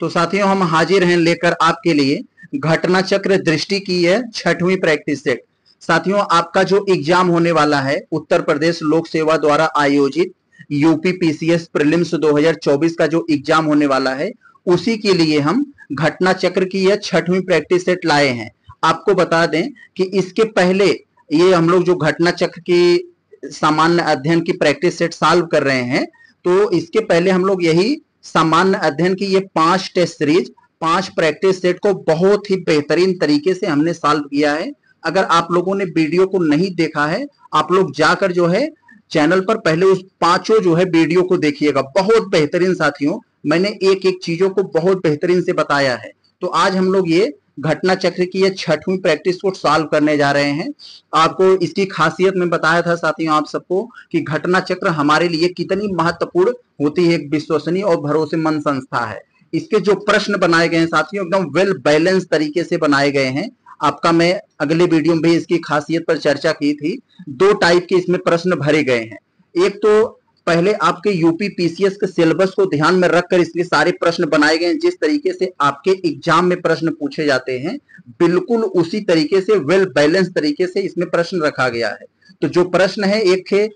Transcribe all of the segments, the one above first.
तो साथियों, हम हाजिर हैं लेकर आपके लिए। घटना चक्र दृष्टि की है, छठवीं प्रैक्टिस सेट साथियों, आपका जो एग्ज़ाम होने वाला है, उत्तर प्रदेश लोक सेवा द्वारा आयोजित यूपी पीसीएस प्रीलिम्स 2024 का जो एग्ज़ाम होने वाला है, उसी के लिए हम घटना चक्र की यह छठवीं प्रैक्टिस सेट लाए हैं। आपको बता दें कि इसके पहले ये हम लोग जो घटना चक्र की सामान्य अध्ययन की प्रैक्टिस सेट सॉल्व कर रहे हैं तो इसके पहले हम लोग यही सामान्य अध्ययन की ये पाँच टेस्ट सीरीज़, पाँच प्रैक्टिस सेट को बहुत ही बेहतरीन तरीके से हमने सॉल्व किया है। अगर आप लोगों ने वीडियो को नहीं देखा है, आप लोग जाकर जो है, चैनल पर पहले उस पाँचों जो है वीडियो को देखिएगा। बहुत बेहतरीन साथियों, मैंने एक एक चीज़ों को बहुत बेहतरीन से बताया है। तो आज हम लोग ये घटना चक्र की ये छठवीं प्रैक्टिस को सॉल्व करने जा रहे हैं। आपको इसकी खासियत में बताया था साथियों आप सबको कि घटना चक्र हमारे लिए कितनी महत्वपूर्ण होती है, एक विश्वसनीय और भरोसेमंद संस्था है। इसके जो प्रश्न बनाए गए हैं साथियों, एकदम वेल बैलेंस तरीके से बनाए गए हैं। आपका मैं अगले वीडियो में भी इसकी खासियत पर चर्चा की थी। दो टाइप के इसमें प्रश्न भरे गए हैं। एक तो पहले आपके यूपी पीसीएस के सिलेबस को ध्यान में रखकर इसके सारे प्रश्न बनाए गए हैं। जिस तरीके से आपके एग्ज़ाम में प्रश्न पूछे जाते हैं, बिल्कुल उसी तरीके से वेल बैलेंस तरीके से इसमें प्रश्न रखा गया है। तो जो प्रश्न है, एक है,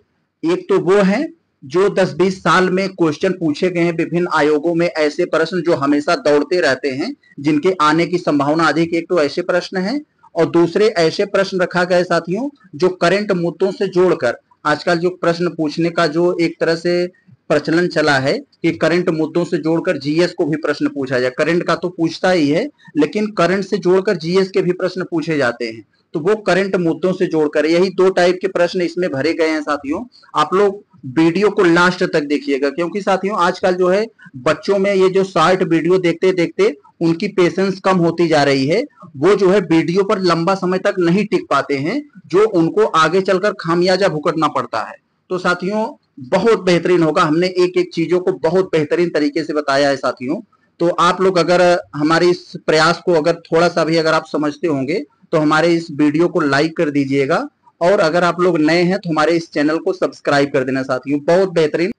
एक तो वो है, जो 10-20 साल में क्वेश्चन पूछे गए हैं विभिन्न आयोगों में, ऐसे प्रश्न जो हमेशा दौड़ते रहते हैं, जिनके आने की संभावना अधिक, एक तो ऐसे प्रश्न है, और दूसरे ऐसे प्रश्न रखा गया साथियों, जो करंट मुद्दों से जोड़कर आजकल जो प्रश्न पूछने का जो एक तरह से प्रचलन चला है कि करंट मुद्दों से जोड़कर जीएस को भी प्रश्न पूछा जाए। करंट का तो पूछता ही है, लेकिन करंट से जोड़कर जीएस के भी प्रश्न पूछे जाते हैं। तो वो करंट मुद्दों से जोड़कर, यही दो टाइप के प्रश्न इसमें भरे गए हैं साथियों। आप लोग वीडियो को लास्ट तक देखिएगा, क्योंकि साथियों आजकल जो है, बच्चों में ये जो शार्ट वीडियो देखते देखते उनकी पेशेंस कम होती जा रही है। वो जो है वीडियो पर लंबा समय तक नहीं टिक पाते हैं, जो उनको आगे चलकर खामियाजा भुगतना पड़ता है। तो साथियों, बहुत बेहतरीन होगा। हमने एक एक चीज़ों को बहुत बेहतरीन तरीके से बताया है साथियों। तो आप लोग अगर हमारे इस प्रयास को अगर थोड़ा सा भी अगर आप समझते होंगे तो हमारे इस वीडियो को लाइक कर दीजिएगा। और अगर आप लोग नए हैं तो हमारे इस चैनल को सब्सक्राइब कर देना साथियों। बहुत बेहतरीन।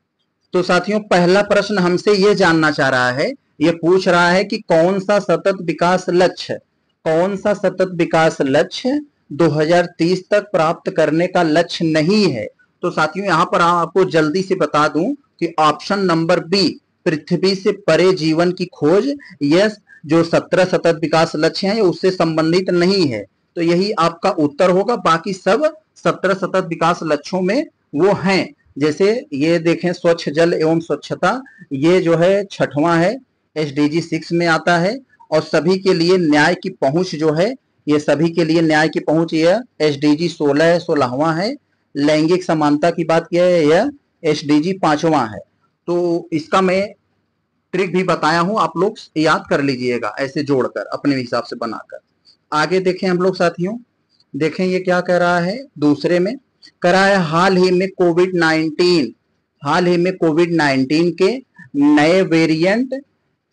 तो साथियों, पहला प्रश्न हमसे ये जानना चाह रहा है ये पूछ रहा है कि कौन सा सतत विकास लक्ष्य, कौन सा सतत विकास लक्ष्य 2030 तक प्राप्त करने का लक्ष्य नहीं है? तो साथियों, यहाँ पर आपको जल्दी से बता दूँ कि ऑप्शन नंबर बी, पृथ्वी से परे जीवन की खोज। यह जो सत्रह सतत विकास लक्ष्य है उससे संबंधित नहीं है। तो यही आपका उत्तर होगा। बाकी सब सत्रह सतत विकास लक्ष्यों में वो हैं। जैसे ये देखें, स्वच्छ जल एवं स्वच्छता, ये जो है छठवां है। एस डी जी सिक्स में आता है और सभी के लिए न्याय की पहुँच जो है, ये सभी के लिए न्याय की पहुँच यह एस डी जी सोलह सोलहवा है। लैंगिक समानता की बात किया है, यह एस डी जी पांचवा है। तो इसका मैं ट्रिक भी बताया हूँ, आप लोग याद कर लीजिएगा ऐसे जोड़कर, अपने हिसाब से बनाकर। आगे देखें हम लोग साथियों, देखें ये क्या कह रहा है, दूसरे में कह रहा है, हाल ही में कोविड नाइन्टीन, हाल ही में कोविड नाइन्टीन के नए वेरिएंट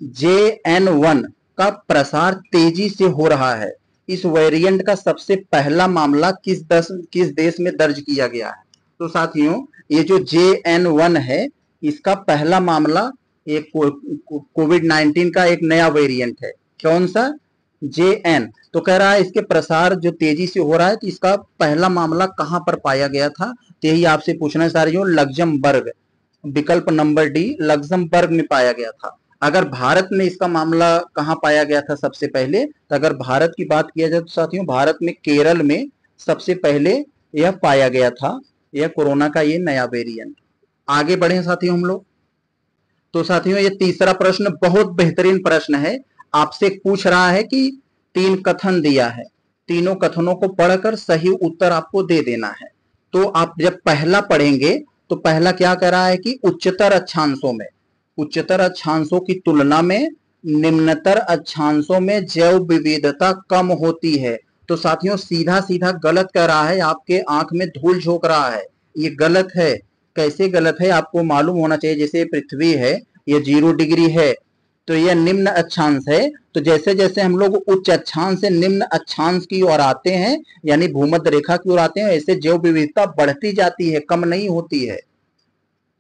जे एन वन का प्रसार तेज़ी से हो रहा है। इस वेरिएंट का सबसे पहला मामला किस दस, किस देश में दर्ज किया गया है? तो साथियों, ये जो जे एन वन है, इसका पहला मामला एक कोविड नाइन्टीन का एक नया वेरिएंट है। कौन सा? जे एन तो कह रहा है इसके प्रसार जो तेज़ी से हो रहा है तो इसका पहला मामला कहाँ पर पाया गया था? तो यही आपसे पूछना चाह रही हूँ लग्जमबर्ग। विकल्प नंबर डी, लग्जमबर्ग में पाया गया था। अगर भारत में इसका मामला कहाँ पाया गया था सबसे पहले तो अगर भारत की बात किया जाए तो साथियों, भारत में केरल में सबसे पहले यह पाया गया था, यह कोरोना का ये नया वेरिएंट आगे बढ़े साथियों हम लोग। तो साथियों, ये तीसरा प्रश्न बहुत बेहतरीन प्रश्न है। आपसे पूछ रहा है कि तीन कथन दिया है। तीनों कथनों को पढ़कर सही उत्तर आपको दे देना है। तो आप जब पहला पढ़ेंगे तो पहला क्या कह रहा है कि उच्चतर अच्छांशों में उच्चतर अक्षांशों की तुलना में निम्नतर अक्षांशों में जैव विविधता कम होती है। तो साथियों सीधा सीधा गलत कह रहा है, आपके आँख में धूल झोंक रहा है। ये गलत है। कैसे गलत है, आपको मालूम होना चाहिए, जैसे पृथ्वी है, ये ज़ीरो डिग्री है तो यह निम्न अक्षांश है। तो जैसे जैसे हम लोग उच्च अक्षांश से निम्न अक्षांश की ओर आते हैं, यानी भूमध्य रेखा की ओर आते हैं, ऐसे जैव विविधता बढ़ती जाती है, कम नहीं होती है।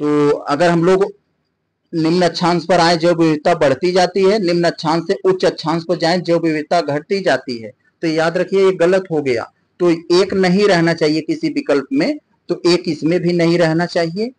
तो अगर हम लोग निम्न अक्षांश पर आए जैव विविधता बढ़ती जाती है निम्न अक्षांश से उच्च अक्षांश पर जाए जैव विविधता घटती जाती है। तो याद रखिए ये गलत हो गया। तो एक नहीं रहना चाहिए किसी विकल्प में तो एक इसमें भी नहीं रहना चाहिए।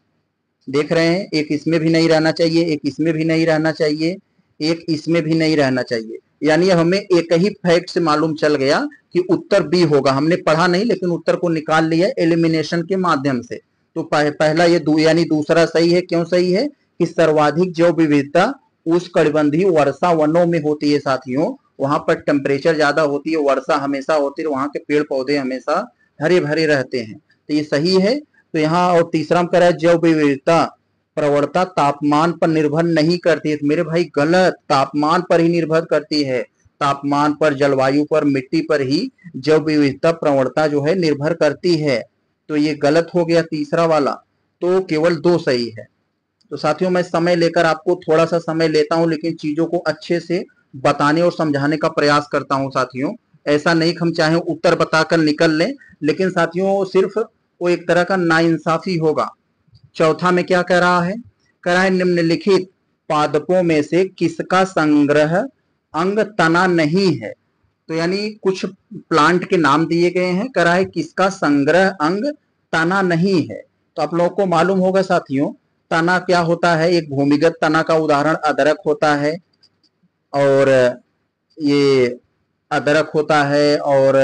देख रहे हैं एक इसमें भी नहीं रहना चाहिए एक इसमें भी नहीं रहना चाहिए एक इसमें भी नहीं रहना चाहिए। यानी हमें एक ही फैक्ट से मालूम चल गया कि उत्तर बी होगा। हमने पढ़ा नहीं लेकिन उत्तर को निकाल लिया एलिमिनेशन के माध्यम से। तो पहला ये दू, यानी दूसरा सही है क्यों सही है? कि सर्वाधिक जैव विविधता उस कड़बंधी वर्षा वनों में होती है साथियों, वहाँ पर टेम्परेचर ज़्यादा होती है, वर्षा हमेशा होती है, वहाँ के पेड़ पौधे हमेशा हरे भरे रहते हैं। तो ये सही है। तो यहाँ और तीसरा कह जैव विविधता प्रवणता तापमान पर निर्भर नहीं करती है। तो मेरे भाई, गलत। तापमान पर ही निर्भर करती है। तापमान पर, जलवायु पर, मिट्टी पर ही जैव विविधता प्रवणता जो है निर्भर करती है। तो ये गलत हो गया तीसरा वाला। तो केवल दो सही है। तो साथियों, मैं समय लेकर आपको थोड़ा सा समय लेता हूँ, लेकिन चीज़ों को अच्छे से बताने और समझाने का प्रयास करता हूँ साथियों। ऐसा नहीं हम चाहे उत्तर बताकर निकल लें, लेकिन साथियों, सिर्फ़ वो एक तरह का नाइंसाफी होगा। चौथा में क्या कह रहा है? कह रहा है, निम्नलिखित पादपों में से किसका संग्रह अंग तना नहीं है? तो यानी कुछ प्लांट के नाम दिए गए हैं। कह रहा है, किसका संग्रह अंग तना नहीं है? तो आप लोगों को मालूम होगा साथियों तना क्या होता है? एक भूमिगत तना का उदाहरण अदरक होता है और ये अदरक होता है और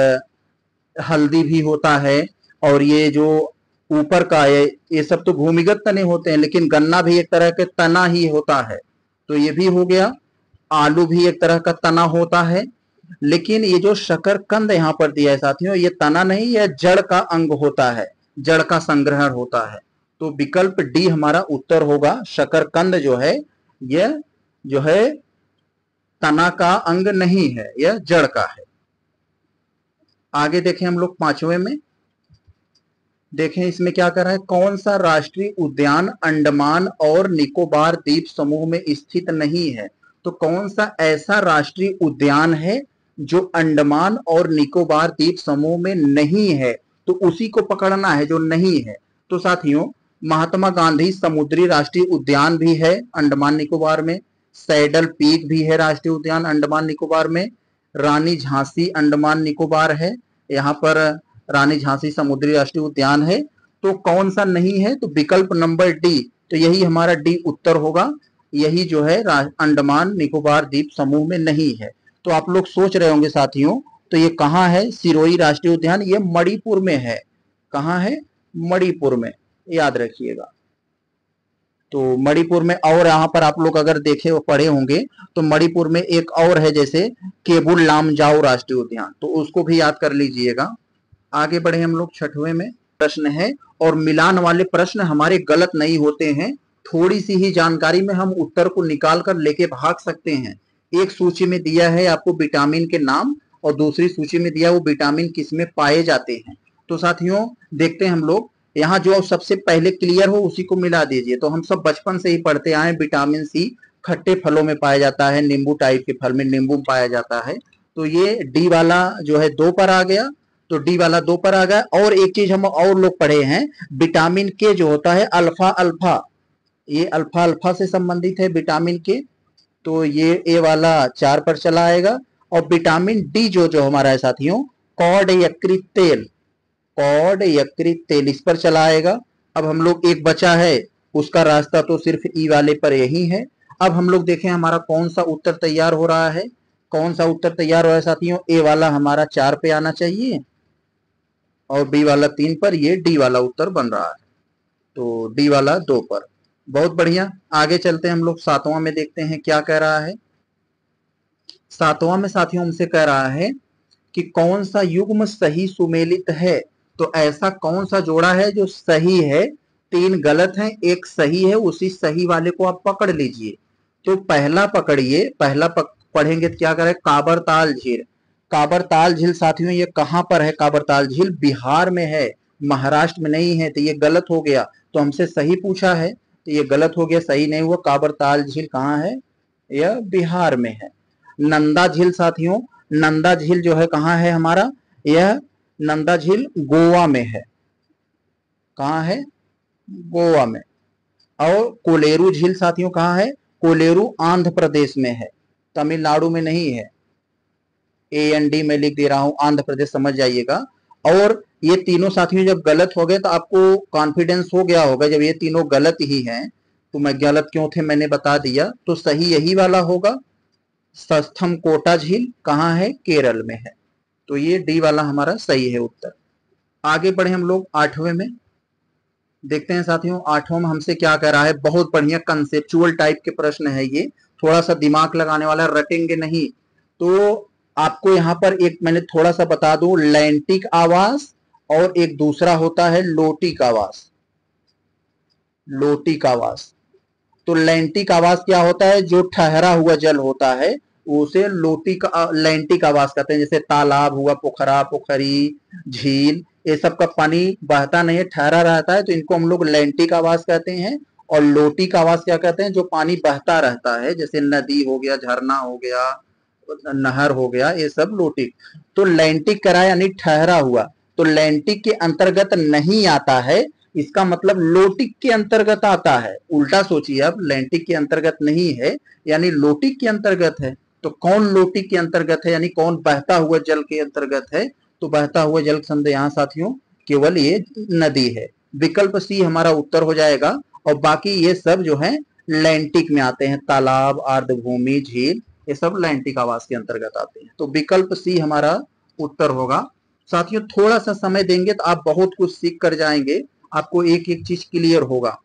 हल्दी भी होता है और ये जो ऊपर का है, ये सब तो भूमिगत तने होते हैं, लेकिन गन्ना भी एक तरह के तना ही होता है। तो ये भी हो गया। आलू भी एक तरह का तना होता है। लेकिन ये जो शकर कंद यहाँ पर दिया है साथियों, ये तना नहीं यह जड़ का अंग होता है, जड़ का संग्रहण होता है। तो विकल्प डी हमारा उत्तर होगा। शकरकंद जो है, यह जो है, तना का अंग नहीं है, यह जड़ का है। आगे देखें हम लोग पाँचवें में। देखें इसमें क्या कर रहा है, कौन सा राष्ट्रीय उद्यान अंडमान और निकोबार द्वीप समूह में स्थित नहीं है? तो कौन सा ऐसा राष्ट्रीय उद्यान है जो अंडमान और निकोबार द्वीप समूह में नहीं है? तो उसी को पकड़ना है जो नहीं है। तो साथियों महात्मा गांधी समुद्री राष्ट्रीय उद्यान भी है अंडमान निकोबार में, सैडल पीक भी है राष्ट्रीय उद्यान अंडमान निकोबार में, रानी झांसी अंडमान निकोबार है, यहाँ पर रानी झांसी समुद्री राष्ट्रीय उद्यान है। तो कौन सा नहीं है? तो विकल्प नंबर डी तो यही हमारा डी उत्तर होगा। यही जो है अंडमान निकोबार द्वीप समूह में नहीं है। तो आप लोग सोच रहे होंगे साथियों तो ये कहाँ है? सिरोही राष्ट्रीय उद्यान, ये मणिपुर में है। कहाँ है? मणिपुर में। याद रखिएगा। तो मणिपुर में और यहाँ पर आप लोग अगर देखे वो पढ़े होंगे तो मणिपुर में एक और है जैसे केबुल लामजाओ राष्ट्रीय उद्यान। तो उसको भी याद कर लीजिएगा। आगे बढ़े हम लोग छठवें में। प्रश्न है, और मिलान वाले प्रश्न हमारे गलत नहीं होते हैं। थोड़ी सी ही जानकारी में हम उत्तर को निकाल कर लेके भाग सकते हैं। एक सूची में दिया है आपको विटामिन के नाम, और दूसरी सूची में दिया वो विटामिन किसमें पाए जाते हैं। तो साथियों, देखते हैं हम लोग। यहाँ जो सबसे पहले क्लियर हो, उसी को मिला दीजिए। तो हम सब बचपन से ही पढ़ते आए विटामिन सी खट्टे फलों में पाया जाता है, नींबू टाइप के फल में नींबू पाया जाता है। तो ये डी वाला जो है, दो पर आ गया। तो डी वाला दो पर आ गया। और एक चीज़ हम और लोग पढ़े हैं विटामिन के जो होता है अल्फ़ा अल्फ़ा ये अल्फ़ा अल्फ़ा से संबंधित है विटामिन के तो ये ए वाला चार पर चला आएगा। और विटामिन डी जो जो हमारा है साथियों, कॉड यकृत तेल। कॉड यकृत तेल इस पर चला आएगा अब हम लोग एक बचा है, उसका रास्ता तो सिर्फ़ ई वाले पर यही है। अब हम लोग देखें हमारा कौन सा उत्तर तैयार हो रहा है। कौन सा उत्तर तैयार हो रहा है साथियों? ए वाला हमारा चार पे आना चाहिए और बी वाला तीन पर। ये डी वाला उत्तर बन रहा है। तो डी वाला दो पर। बहुत बढ़िया। आगे चलते हैं हम लोग। सातवां में देखते हैं क्या कह रहा है। सातवां में साथियों हमसे कह रहा है कि कौन सा युग्म सही सुमेलित है? तो ऐसा कौन सा जोड़ा है जो सही है? तीन गलत हैं एक सही है उसी सही वाले को आप पकड़ लीजिए। तो पहला पकड़िए पहला पक, पढ़ेंगे तो क्या करें? काबरताल झील। काबरताल झील साथियों ये कहाँ पर है काबरताल झील? बिहार में है महाराष्ट्र में नहीं है तो ये गलत हो गया। तो हमसे सही पूछा है तो ये गलत हो गया सही नहीं हुआ काबरताल झील कहाँ है? यह बिहार में है। नंदा झील साथियों नंदा झील जो है कहाँ है हमारा? यह नंदा झील गोवा में है। कहा है? गोवा में। और कोलेरू झील साथियों कहाँ है? कोलेरू आंध्र प्रदेश में है। तमिलनाडु में नहीं है। ए एन डी में लिख दे रहा हूँ, आंध्र प्रदेश, समझ जाइएगा। और ये तीनों साथियों जब गलत हो गए तो आपको कॉन्फिडेंस हो गया होगा, जब ये तीनों गलत ही हैं तो मैं गलत क्यों थे मैंने बता दिया। तो सही यही वाला होगा, सस्थम कोटा झील कहाँ है? केरल में है। तो ये डी वाला हमारा सही है उत्तर। आगे बढ़े हम लोग आठवें में। देखते हैं साथियों, आठवें में हमसे क्या कह रहा है? बहुत बढ़िया कंसेप्चुअल टाइप के प्रश्न है ये। थोड़ा सा दिमाग लगाने वाला रटेंगे नहीं। तो आपको यहाँ पर एक मैंने थोड़ा सा बता दू लैंटिक आवास और एक दूसरा होता है लोटिक आवास लोटिक आवास तो लैंटिक आवास क्या होता है? जो ठहरा हुआ जल होता है उसे लोटी लोटिक लैंटिक आवास कहते हैं, जैसे तालाब हुआ, पोखरा, पोखरी, झील, ये सब का पानी बहता नहीं है, ठहरा रहता है तो इनको हम लोग लैंटिक आवास कहते हैं और लोटिक आवास क्या कहते हैं, जो पानी बहता रहता है, जैसे नदी हो गया, झरना हो गया, नहर हो गया, ये सब लोटिक तो लैंटिक करा यानी ठहरा हुआ तो लैंटिक के अंतर्गत नहीं आता है, इसका मतलब लोटिक के अंतर्गत आता है। उल्टा सोचिए अब लैंटिक के अंतर्गत नहीं है, यानी लोटिक के अंतर्गत है। तो कौन लोटिक के अंतर्गत है, यानी कौन बहता हुआ जल के अंतर्गत है तो बहता हुआ जल संध यहाँ साथियों, केवल ये नदी है। विकल्प सी हमारा उत्तर हो जाएगा, और बाकी ये सब जो है, लैंटिक में आते हैं, तालाब, आर्द्रभूमि, झील, ये सब लैंटिक आवास के अंतर्गत आते हैं। तो विकल्प सी हमारा उत्तर होगा। साथियों, थोड़ा सा समय देंगे तो आप बहुत कुछ सीख कर जाएँगे, आपको एक एक चीज़ क्लियर होगा।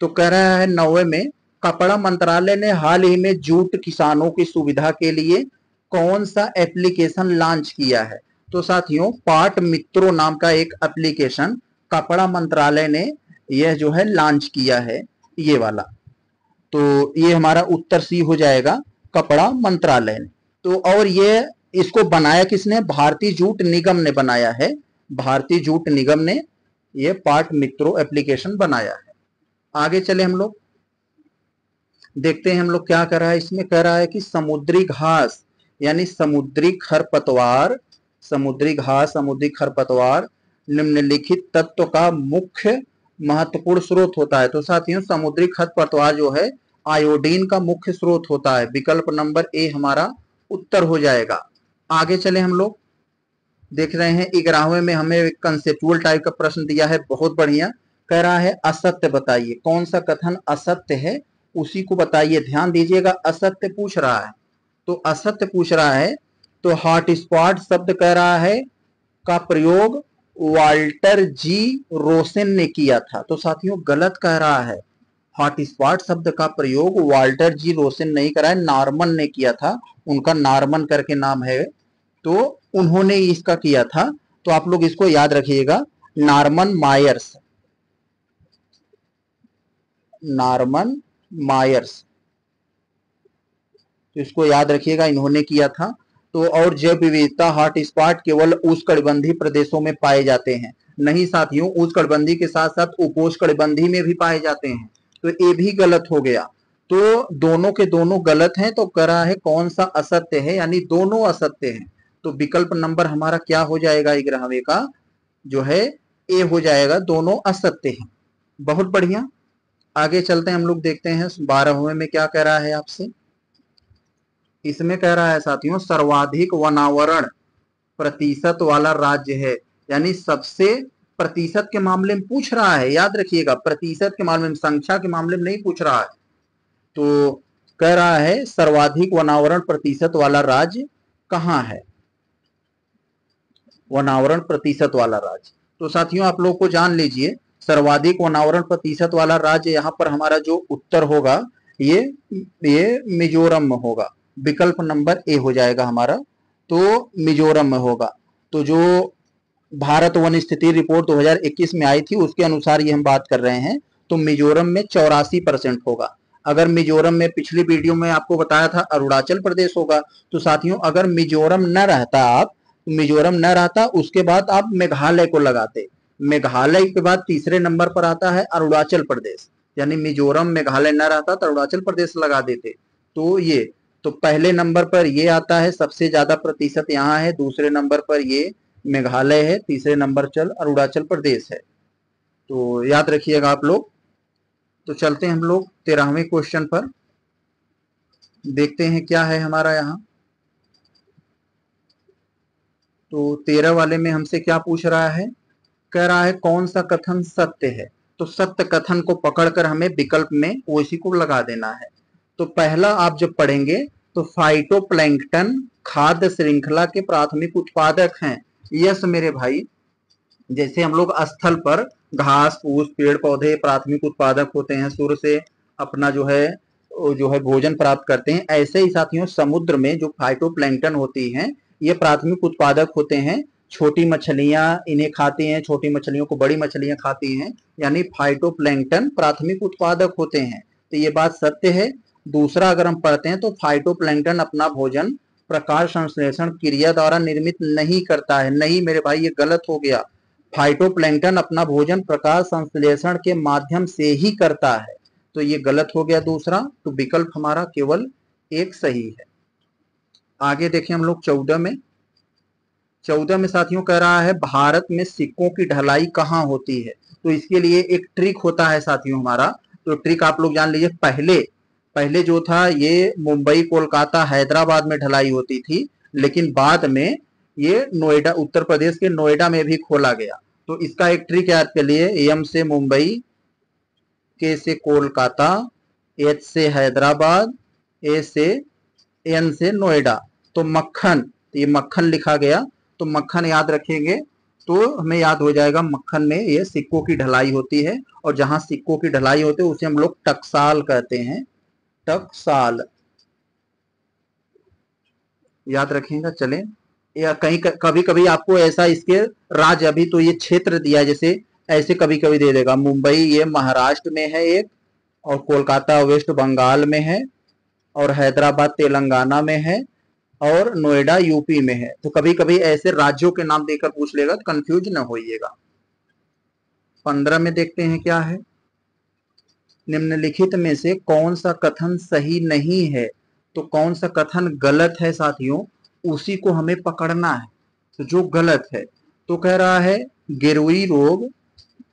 तो कह रहा है नौवे में कपड़ा मंत्रालय ने हाल ही में जूट किसानों की सुविधा के लिए कौन सा एप्लीकेशन लॉन्च किया है? तो साथियों पाट मित्रों नाम का एक एप्लीकेशन कपड़ा मंत्रालय ने यह जो है लॉन्च किया है, ये वाला। तो ये हमारा उत्तर सी हो जाएगा, कपड़ा मंत्रालय ने। तो और ये इसको बनाया किसने? भारतीय जूट निगम ने बनाया है। भारतीय जूट निगम ने ये पार्ट मित्रो एप्लीकेशन बनाया है। आगे चले हम लोग। देखते हैं हम लोग क्या कर रहा है, इसमें कह रहा है कि समुद्री घास, यानी समुद्री खरपतवार, समुद्री घास, समुद्री खरपतवार, निम्नलिखित तत्व का मुख्य महत्वपूर्ण स्रोत होता है। तो साथियों, समुद्री खरपतवार जो है, आयोडीन का मुख्य स्रोत होता है। विकल्प नंबर ए हमारा उत्तर हो जाएगा। आगे चले हम लोग। देख रहे हैं ग्यारहवें में हमें कंसेप्चुअल टाइप का प्रश्न दिया है, बहुत बढ़िया। कह रहा है, असत्य बताइए। कौन सा कथन असत्य है? उसी को बताइए, ध्यान दीजिएगा, असत्य पूछ रहा है। तो असत्य पूछ रहा है तो हॉट स्पॉट शब्द कह रहा है का प्रयोग वाल्टर जी रोसेन ने किया था। तो साथियों, गलत कह रहा है। हॉट स्पॉट शब्द का प्रयोग वाल्टर जी रोसेन नहीं करा है, नॉर्मन ने किया था। उनका नॉर्मन करके नाम है। तो उन्होंने इसका किया था। तो आप लोग इसको याद रखिएगा, नॉर्मन मायर्स। नॉर्मन मायर्स तो इसको याद रखिएगा, इन्होंने किया था। तो और जैव विविधता हॉट स्पॉट केवल उष्णकटिबंधीय प्रदेशों में पाए जाते हैं। नहीं साथियों उष्णकटिबंधीय के साथ साथ उपोष्णकटिबंधीय में भी पाए जाते हैं। तो ये भी गलत हो गया। तो दोनों के दोनों गलत हैं तो कह रहा है कौन सा असत्य है, यानी दोनों असत्य हैं। तो विकल्प नंबर हमारा क्या हो जाएगा ग्रहवे का? जो है, ए हो जाएगा, दोनों असत्य हैं। बहुत बढ़िया। आगे चलते हैं, हम लोग देखते हैं बारहवें में क्या कह रहा है आपसे। इसमें कह रहा है साथियों, सर्वाधिक वनावरण प्रतिशत वाला राज्य है। यानी सबसे प्रतिशत के मामले में पूछ रहा है, याद रखिएगा, प्रतिशत के मामले में, संख्या के मामले में नहीं पूछ रहा है। तो कह रहा है, सर्वाधिक वनावरण प्रतिशत वाला राज्य कहाँ है? वनावरण प्रतिशत वाला राज्य। तो साथियों, आप लोग को जान लीजिए सर्वाधिक वनावरण प्रतिशत वाला राज्य यहाँ पर हमारा जो उत्तर होगा, ये ये मिजोरम में होगा। विकल्प नंबर ए हो जाएगा हमारा तो मिजोरम में होगा। तो जो भारत वन स्थिति रिपोर्ट 2021 में आई थी, उसके अनुसार ये हम बात कर रहे हैं तो मिजोरम में चौरासी परसेंट होगा। अगर मिजोरम में पिछली वीडियो में आपको बताया था अरुणाचल प्रदेश होगा तो साथियों, अगर मिजोरम न रहता आप, मिजोरम न रहता, उसके बाद आप मेघालय को लगाते। मेघालय के बाद तीसरे नंबर पर आता है अरुणाचल प्रदेश। यानी मिजोरम, मेघालय न रहता तो अरुणाचल प्रदेश लगा देते। तो ये तो पहले नंबर पर ये आता है, सबसे ज़्यादा प्रतिशत यहाँ है, दूसरे नंबर पर ये मेघालय है, तीसरे नंबर चल अरुणाचल प्रदेश है। तो याद रखिएगा आप लोग। तो चलते हैं हम लोग तेरहवें क्वेश्चन पर। देखते हैं क्या है हमारा यहाँ। तो तेरह वाले में हमसे क्या पूछ रहा है? कह रहा है, कौन सा कथन सत्य है? तो सत्य कथन को पकड़कर हमें विकल्प में ओसी को लगा देना है। तो पहला आप जब पढ़ेंगे तो फाइटोप्लैंक्टन खाद्य श्रृंखला के प्राथमिक उत्पादक हैं। यस मेरे भाई, जैसे हम लोग स्थल पर घास, फूस, पेड़ पौधे प्राथमिक उत्पादक होते हैं सूर्य से, अपना जो है जो है भोजन प्राप्त करते हैं। ऐसे ही साथियों, समुद्र में जो फाइटोप्लैंक्टन होती हैं, ये प्राथमिक उत्पादक होते हैं। छोटी मछलियाँ इन्हें खाती हैं, छोटी मछलियों को बड़ी मछलियाँ खाती हैं, यानी फाइटोप्लैंक्टन प्राथमिक उत्पादक होते हैं। तो ये बात सत्य है। दूसरा अगर हम पढ़ते हैं तो फाइटोप्लैंक्टन अपना भोजन, प्रकाश संश्लेषण क्रिया द्वारा निर्मित नहीं करता है। नहीं, मेरे भाई, ये गलत हो गया। फाइटोप्लैंक्टन अपना भोजन प्रकाश संश्लेषण के माध्यम से ही करता है। तो ये गलत हो गया दूसरा। तो विकल्प हमारा केवल एक सही है। आगे देखें हम लोग चौदह में। चौदह में साथियों कह रहा है, भारत में सिक्कों की ढलाई कहाँ होती है? तो इसके लिए एक ट्रिक होता है साथियों हमारा। तो ट्रिक आप लोग जान लीजिए, पहले पहले जो था, ये मुंबई, कोलकाता, हैदराबाद में ढलाई होती थी, लेकिन बाद में ये नोएडा, उत्तर प्रदेश के नोएडा में भी खोला गया। तो इसका एक ट्रिक है आपके लिए, एम से मुंबई, के से कोलकाता, एच से हैदराबाद, ए से, एन से नोएडा। तो मक्खन तो ये मक्खन लिखा गया। तो मक्खन याद रखेंगे तो हमें याद हो जाएगा मक्खन में ये सिक्कों की ढलाई होती है और जहाँ सिक्कों की ढलाई होती है, उसे हम लोग टकसाल कहते हैं। टकसाल। याद रखेंगे, चलें। या कहीं कभी कभी आपको ऐसा इसके राज्य अभी तो ये क्षेत्र दिया जैसे ऐसे कभी कभी दे देगा, मुंबई ये महाराष्ट्र में है एक और कोलकाता वेस्ट बंगाल में है और हैदराबाद तेलंगाना में है। और नोएडा, यूपी में है। तो कभी कभी ऐसे राज्यों के नाम देकर पूछ लेगा तो कंफ्यूज न होइएगा। पंद्रह में देखते हैं क्या है। निम्नलिखित में से कौन सा कथन सही नहीं है? तो कौन सा कथन गलत है साथियों? उसी को हमें पकड़ना है। तो जो गलत है तो कह रहा है गिरुई रोग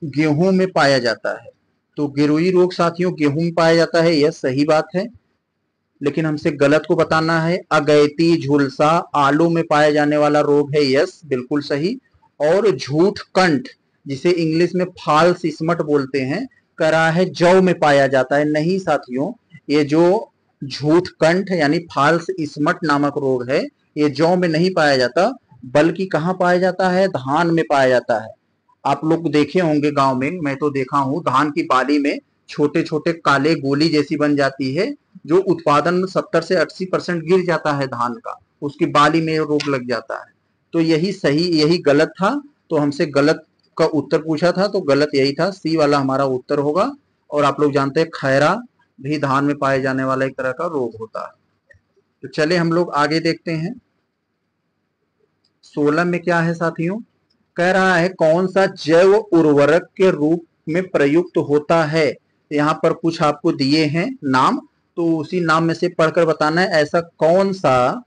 गेहूँ में पाया जाता है। तो गिरुई रोग साथियों, गेहूँ में पाया जाता है, यह सही बात है। लेकिन हमसे गलत को बताना है, अगैती, झुलसा, आलू में पाया जाने वाला रोग है, यस, बिल्कुल सही। और झूठ कंठ, जिसे इंग्लिश में फाल्स स्मट बोलते हैं करा है जौ में पाया जाता है। नहीं साथियों, ये जो झूठ कंठ, यानी फाल्स स्मट नामक रोग है, ये जौ में नहीं पाया जाता, बल्कि कहाँ पाया जाता है? धान में पाया जाता है। आप लोग देखे होंगे गाँव में, मैं तो देखा हूँ, धान की बाली में छोटे छोटे काले गोली जैसी बन जाती है, जो उत्पादन सत्तर से अस्सी परसेंट गिर जाता है धान का, उसकी बाली में रोग लग जाता है। तो यही सही, यही गलत था तो हमसे गलत का उत्तर पूछा था तो गलत यही था, सी वाला हमारा उत्तर होगा, और आप लोग जानते हैं खैरा भी धान में पाए जाने वाला एक तरह का रोग होता है। तो चले हम लोग आगे देखते हैं। सोलह में क्या है साथियों? कह रहा है, कौन सा जैव उर्वरक के रूप में प्रयुक्त होता है? यहाँ पर कुछ आपको दिए हैं नाम तो उसी नाम में से पढ़कर बताना है, ऐसा कौन सा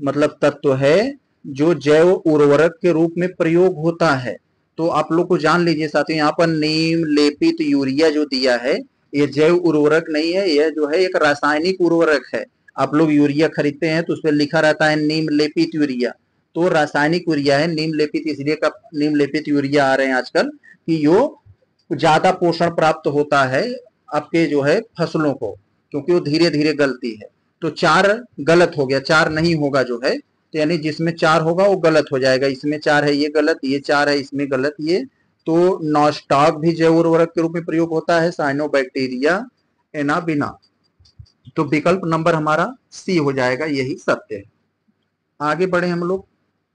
मतलब तत्व है जो जैव उर्वरक के रूप में प्रयोग होता है? तो आप लोग को जान लीजिए साथियों, यहाँ पर नीम, लेपित, यूरिया जो दिया है, ये जैव उर्वरक नहीं है, यह जो है एक रासायनिक उर्वरक है। आप लोग यूरिया खरीदते हैं तो उस पर लिखा रहता है नीम, लेपित यूरिया। तो रासायनिक यूरिया है, नीम, लेपित, इसलिए का नीम, लेपित यूरिया आ रहे हैं आजकल कि यो ज़्यादा पोषण प्राप्त होता है आपके जो है फ़सलों को, क्योंकि वो धीरे धीरे गलती है। तो चार गलत हो गया, चार नहीं होगा जो है तो यानी जिसमें चार होगा वो गलत हो जाएगा। इसमें चार है, ये गलत, ये चार है, इसमें गलत, ये। तो नॉस्टॉक भी जैव उर्वरक के रूप में प्रयोग होता है साइनो बैक्टीरिया एना बिना तो विकल्प नंबर हमारा सी हो जाएगा, यही सत्य है। आगे बढ़े हम लोग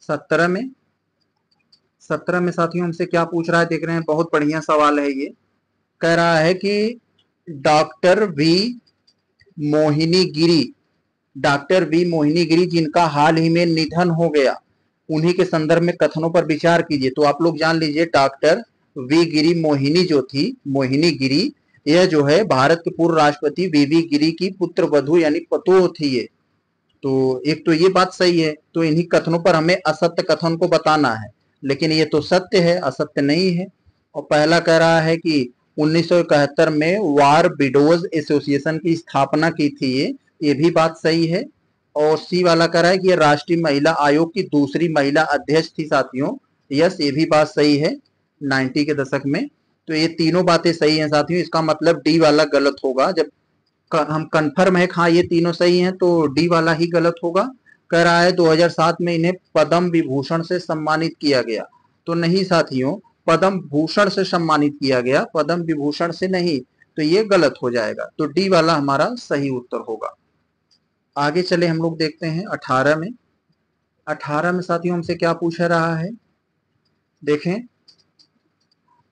सत्रह में। सत्रह में साथियों, हमसे क्या पूछ रहा है, देख रहे हैं, बहुत बढ़िया सवाल है ये। कह रहा है कि doctor V Mohini Giri doctor V Mohini Giri जिनका हाल ही में निधन हो गया, उन्हीं के संदर्भ में कथनों पर विचार कीजिए। तो आप लोग जान लीजिए, डॉक्टर वी गिरी मोहिनी जो थी मोहिनी गिरी यह जो है, भारत के पूर्व राष्ट्रपति वी वी गिरी की पुत्र वधु यानी पतो थी ये। तो एक तो ये बात सही है तो इन्हीं कथनों पर हमें असत्य कथन को बताना है। लेकिन ये तो सत्य है, असत्य नहीं है। और पहला कह रहा है कि 1971 में वार बिडोज एसोसिएशन की स्थापना की थी ये ये भी बात सही है। और सी वाला कह रहा है कि ये राष्ट्रीय महिला आयोग की दूसरी महिला अध्यक्ष थी साथियों। यस, ये भी बात सही है 90 के दशक में। तो ये तीनों बातें सही हैं साथियों, इसका मतलब डी वाला गलत होगा। जब हम कंफर्म है हाँ ये तीनों सही हैं तो डी वाला ही गलत होगा। कह रहा है 2007 में इन्हें पद्म विभूषण से सम्मानित किया गया। तो नहीं साथियों, पद्म भूषण से सम्मानित किया गया, पद्म विभूषण से नहीं तो ये गलत हो जाएगा। तो डी वाला हमारा सही उत्तर होगा। आगे चले हम लोग देखते हैं अठारह में। अठारह में साथियों हमसे क्या पूछ रहा है? देखें।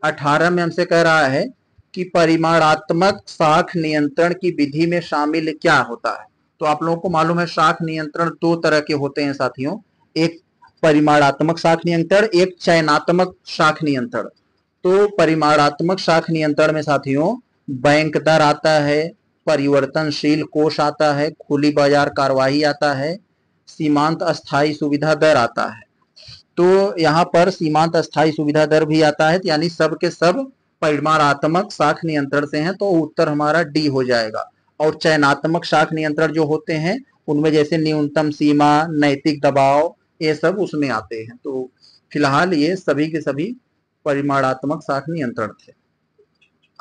अठारह में हमसे कह रहा है कि परिमाणात्मक साख नियंत्रण की विधि में शामिल क्या होता है? तो आप लोगों को मालूम है शाख नियंत्रण दो तरह के होते हैं साथियों। एक परिमाणात्मक शाख नियंत्रण, एक चयनात्मक शाख नियंत्रण। तो परिमाणात्मक शाख नियंत्रण में साथियों, बैंक दर आता है, परिवर्तनशील कोष आता है, खुली बाज़ार कार्यवाही आता है, सीमांत अस्थाई सुविधा दर आता है। तो यहाँ पर सीमांत अस्थाई सुविधा दर भी आता है, यानी सब सब परिमाणात्मक शाख नियंत्रण से हैं तो उत्तर हमारा डी हो जाएगा। और चयनात्मक शाख नियंत्रण जो होते हैं, उनमें जैसे न्यूनतम सीमा, नैतिक दबाव, ये सब उसमें आते हैं। तो फ़िलहाल ये सभी के सभी परिमाणात्मक शाख नियंत्रण थे।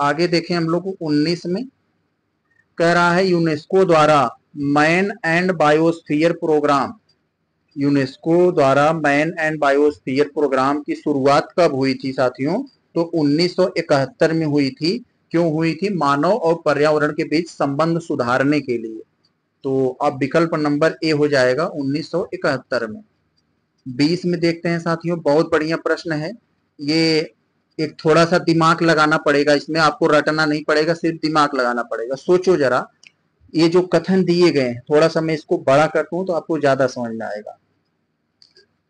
आगे देखें हम लोग उन्नीस में। कह रहा है यूनेस्को द्वारा man and biosphere programme. UNESCO द्वारा मैन एंड बायोस्फीयर प्रोग्राम की शुरुआत कब हुई थी साथियों? तो 1971 में हुई थी। क्यों हुई थी? मानव और पर्यावरण के बीच संबंध सुधारने के लिए। तो अब विकल्प नंबर ए हो जाएगा 1971 में। 20 में देखते हैं साथियों, बहुत बढ़िया प्रश्न है। ये एक थोड़ा सा दिमाग लगाना पड़ेगा इसमें, आपको रटना नहीं पड़ेगा, सिर्फ़ दिमाग लगाना पड़ेगा। सोचो जरा, ये जो कथन दिए गए हैं, थोड़ा सा मैं इसको बड़ा करता हूँ तो आपको ज़्यादा समझ में आएगा।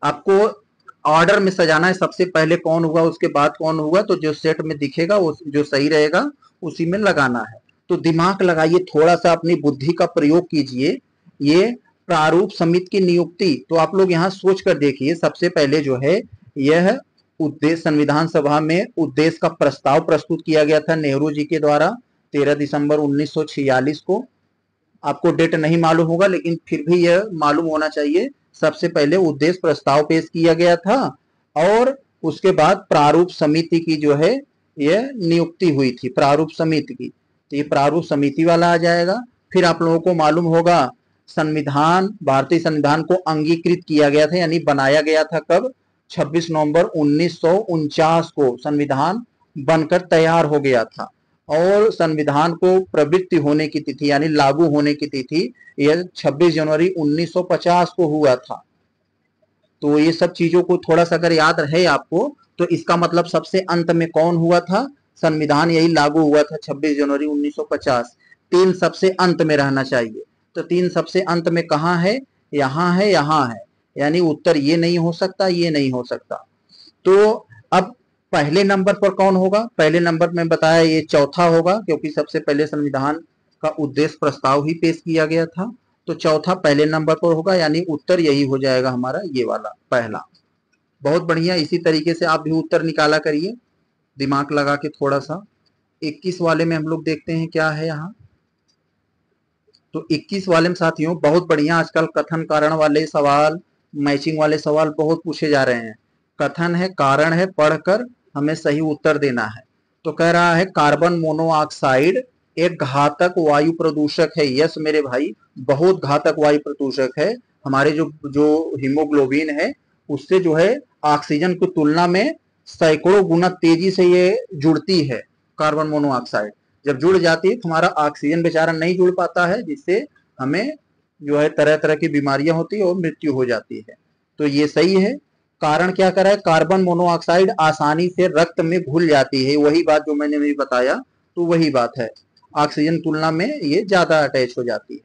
आपको ऑर्डर में सजाना है, सबसे पहले कौन हुआ, उसके बाद कौन हुआ तो जो सेट में दिखेगा वो जो सही रहेगा, उसी में लगाना है। तो दिमाग लगाइए थोड़ा सा अपनी बुद्धि का प्रयोग कीजिए। ये प्रारूप समिति की नियुक्ति तो आप लोग यहाँ सोच कर देखिए, सबसे पहले जो है, यह उद्देश्य, संविधान सभा में उद्देश्य का प्रस्ताव प्रस्तुत किया गया था नेहरू जी के द्वारा 13 दिसंबर 1946 को। आपको डेट नहीं मालूम होगा, लेकिन फिर भी यह मालूम होना चाहिए सबसे पहले उद्देश्य प्रस्ताव पेश किया गया था और उसके बाद प्रारूप समिति की जो है यह नियुक्ति हुई थी, प्रारूप समिति की। तो ये प्रारूप समिति वाला आ जाएगा। फिर आप लोगों को मालूम होगा, संविधान, भारतीय संविधान को अंगीकृत किया गया था, यानी बनाया गया था कब? 26 नवंबर उन्नीस सौ उनचास को संविधान बनकर तैयार हो गया था। और संविधान को प्रवृत्ति होने की तिथि, यानी लागू होने की तिथि, यह 26 जनवरी 1950 को हुआ था। तो ये सब चीज़ों को थोड़ा सा अगर याद रहे आपको तो इसका मतलब सबसे अंत में कौन हुआ था? संविधान यही लागू हुआ था 26 जनवरी 1950 तीन सबसे अंत में रहना चाहिए। तो तीन सबसे अंत में कहा है? यहाँ है यहाँ है। यानी उत्तर ये नहीं हो सकता, ये नहीं हो सकता। तो पहले नंबर पर कौन होगा? पहले नंबर में बताया ये चौथा होगा, क्योंकि सबसे पहले संविधान का उद्देश्य प्रस्ताव ही पेश किया गया था। तो चौथा पहले नंबर पर होगा, यानी उत्तर यही हो जाएगा हमारा ये वाला पहला। बहुत बढ़िया, इसी तरीके से आप भी उत्तर निकाला करिए। दिमाग लगा के थोड़ा सा। 21 वाले में हम लोग देखते हैं क्या है यहाँ। तो 21 वाले में साथियों, बहुत बढ़िया आजकल कथन कारण वाले सवाल मैचिंग वाले सवाल बहुत पूछे जा रहे हैं। कथन है, कारण है, पढ़कर हमें सही उत्तर देना है। तो कह रहा है, कार्बन मोनोऑक्साइड एक घातक वायु प्रदूषक है। यस मेरे भाई, बहुत घातक वायु प्रदूषक है। हमारे जो जो हीमोग्लोबिन है, उससे जो है ऑक्सीजन की तुलना में सैकड़ों गुना तेज़ी से ये जुड़ती है कार्बन मोनोऑक्साइड। जब जुड़ जाती है तो हमारा ऑक्सीजन बेचारा नहीं जुड़ पाता है, जिससे हमें जो है तरह तरह की बीमारियाँ होती है और मृत्यु हो जाती है। तो ये सही है कारण क्या करा है? कार्बन मोनोऑक्साइड आसानी से रक्त में घुल जाती है। वही बात जो मैंने भी बताया तो वही बात है। ऑक्सीजन तुलना में ये ज़्यादा अटैच हो जाती है।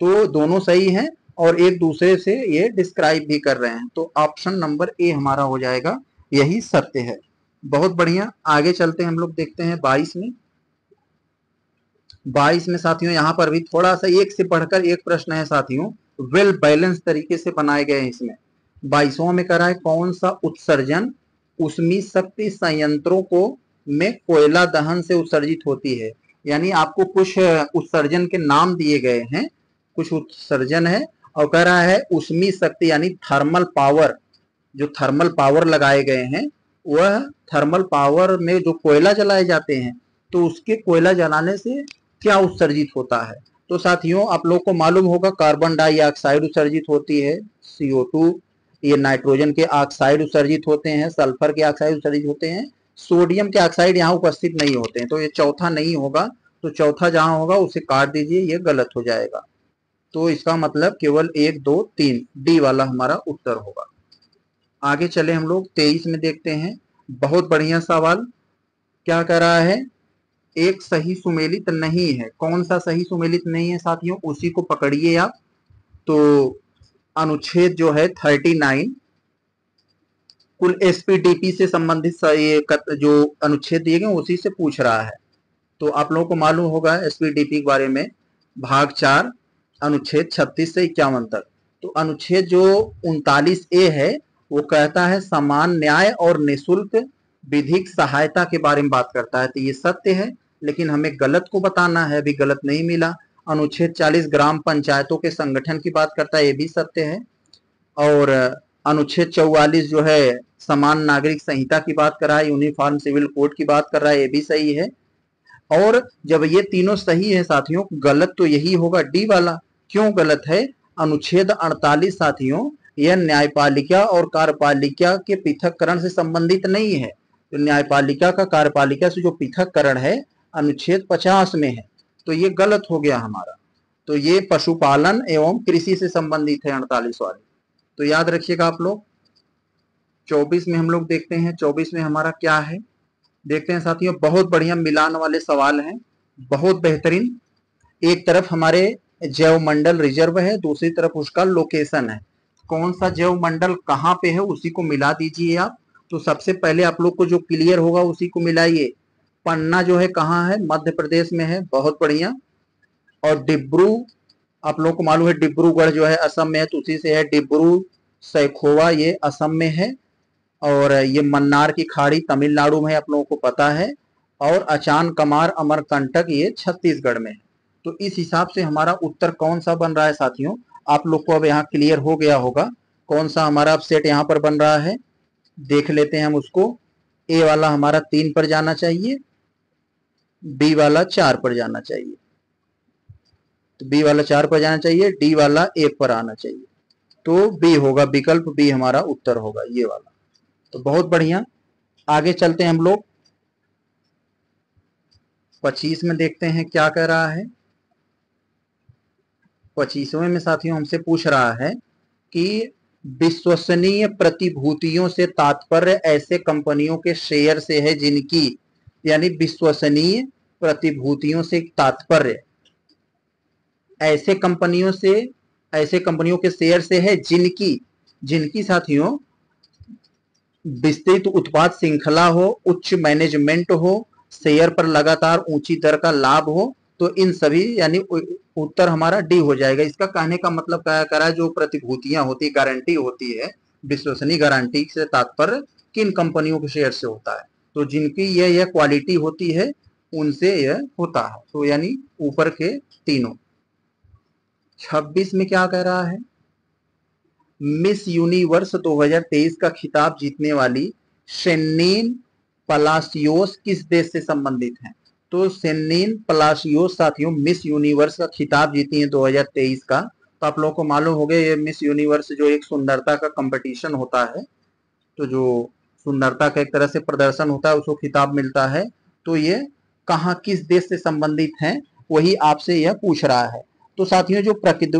तो दोनों सही हैं और एक दूसरे से ये डिस्क्राइब भी कर रहे हैं। तो ऑप्शन नंबर ए हमारा हो जाएगा, यही सत्य है। बहुत बढ़िया। आगे चलते हैं हम लोग, देखते हैं बाईस में। बाईस में साथियों, यहाँ पर भी थोड़ा सा एक से बढ़कर एक प्रश्न है साथियों। वेल बैलेंस तरीके से बनाए गए हैं इसमें। बाईसों में करा है, कौन सा उत्सर्जन उसमी शक्ति संयंत्रों को में कोयला दहन से उत्सर्जित होती है? यानी आपको कुछ उत्सर्जन के नाम दिए गए हैं, कुछ उत्सर्जन है, और कह रहा है उष्मी शक्ति यानी थर्मल पावर, जो थर्मल पावर लगाए गए हैं, वह थर्मल पावर में जो कोयला जलाए जाते हैं तो उसके कोयला जलाने से क्या उत्सर्जित होता है? तो साथियों, आप लोग को मालूम होगा, कार्बन डाइऑक्साइड उत्सर्जित होती है सीओ ये नाइट्रोजन के ऑक्साइड उत्सर्जित होते हैं, सल्फ़र के ऑक्साइड उत्सर्जित होते हैं, सोडियम के ऑक्साइड यहाँ उपस्थित नहीं होते हैं। तो ये चौथा नहीं होगा तो चौथा जहाँ होगा उसे काट दीजिए, ये गलत हो जाएगा। तो इसका मतलब केवल एक, दो, तीन, डी वाला हमारा उत्तर होगा। आगे चले हम लोग, तेईस में देखते हैं। बहुत बढ़िया सवाल। क्या कर रहा है? एक सही सुमेलित नहीं है। कौन सा सही सुमेलित नहीं है साथियों? उसी को पकड़िए आप। तो अनुच्छेद जो है थर्टी नाइन, कुल एसपीडीपी से संबंधित जो अनुच्छेद दिए गए उसी से पूछ रहा है। तो आप लोगों को मालूम होगा एसपीडीपी के बारे में, भाग चार, अनुच्छेद 36 से इक्यावन तक। तो अनुच्छेद जो उनतालीस ए है, वो कहता है समान न्याय और निशुल्क विधिक सहायता के बारे में बात करता है। तो ये सत्य है, लेकिन हमें गलत को बताना है, अभी गलत नहीं मिला। अनुच्छेद 40 ग्राम पंचायतों के संगठन की बात करता है, ये भी सत्य है। और अनुच्छेद चौवालीस जो है, समान नागरिक संहिता की बात कर रहा है, यूनिफॉर्म सिविल कोड की बात कर रहा है, ये भी सही है। और जब ये तीनों सही है साथियों, गलत तो यही होगा, डी वाला, क्यों गलत है? अनुच्छेद 48 साथियों, यह न्यायपालिका और कार्यपालिका के पृथककरण से संबंधित नहीं है। तो न्यायपालिका का, कार्यपालिका से जो पृथककरण है, अनुच्छेद 50 में है। तो ये गलत हो गया हमारा। तो ये पशुपालन एवं कृषि से संबंधित है अड़तालीस वाली। तो याद रखिएगा आप लोग, चौबीस में हम लोग देखते हैं, चौबीस में हमारा क्या है? देखते हैं साथियों, बहुत बढ़िया मिलान वाले सवाल हैं, बहुत बेहतरीन। एक तरफ़ हमारे जैव मंडल रिज़र्व है, दूसरी तरफ़ उसका लोकेशन है। कौन सा जैव मंडल कहाँ पे है, उसी को मिला दीजिए आप। तो सबसे पहले आप लोग को जो क्लियर होगा, उसी को मिलाइए। पन्ना जो है, कहाँ है? मध्य प्रदेश में है, बहुत बढ़िया। और डिब्रू, आप लोग को मालूम है, डिब्रूगढ़ जो है, असम में है तो उसी से है, डिब्रू, सैखोवा, ये असम में है। और ये मन्नार की खाड़ी तमिलनाडु में है, आप लोगों को पता है। और अचान कमार अमरकंटक, ये छत्तीसगढ़ में है। तो इस हिसाब से हमारा उत्तर कौन सा बन रहा है, साथियों? आप लोग को अब यहाँ क्लियर हो गया होगा, कौन सा हमारा अब सेट यहाँ पर बन रहा है। देख लेते हैं हम उसको। ए वाला हमारा तीन पर जाना चाहिए। बी वाला चार पर जाना चाहिए। तो बी वाला चार पर जाना चाहिए, डी वाला एक पर आना चाहिए। तो बी होगा विकल्प, बी हमारा उत्तर होगा, ये वाला। तो बहुत बढ़िया। आगे चलते हैं हम लोग। पच्चीस में देखते हैं क्या कह रहा है। पच्चीसवें में साथियों हमसे पूछ रहा है कि विश्वसनीय प्रतिभूतियों से तात्पर्य ऐसे कंपनियों के शेयर से है जिनकी यानी विश्वसनीय प्रतिभूतियों से तात्पर्य। ऐसे कंपनियों से, ऐसे कंपनियों के शेयर से है जिनकी जिनकी साथियों, विस्तृत उत्पाद श्रृंखला हो, उच्च मैनेजमेंट हो, शेयर पर लगातार ऊँची दर का लाभ हो तो इन सभी यानी उत्तर हमारा डी हो जाएगा। इसका कहने का मतलब क्या करा जो प्रतिभूतियाँ होती गारंटी होती है, विश्वसनीय गारंटी से तात्पर्य किन कंपनियों के शेयर से होता है। तो जिनकी यह यह क्वालिटी होती है, उनसे यह होता है। तो यानी ऊपर के तीनों। 26 में क्या कह रहा है? मिस यूनिवर्स 2023 का खिताब जीतने वाली शेनीन पलासियोस किस देश से संबंधित है? तो सेनिन पलासियोस साथियों, मिस यूनिवर्स का खिताब जीती है 2023 का। तो आप लोगों को मालूम हो गया, ये मिस यूनिवर्स जो एक सुंदरता का कंपटीशन होता है तो जो सुंदरता का एक तरह से प्रदर्शन होता है, उसको खिताब मिलता है। तो ये कहाँ, किस देश से संबंधित है, वही आपसे यह पूछ रहा है। तो साथियों, जो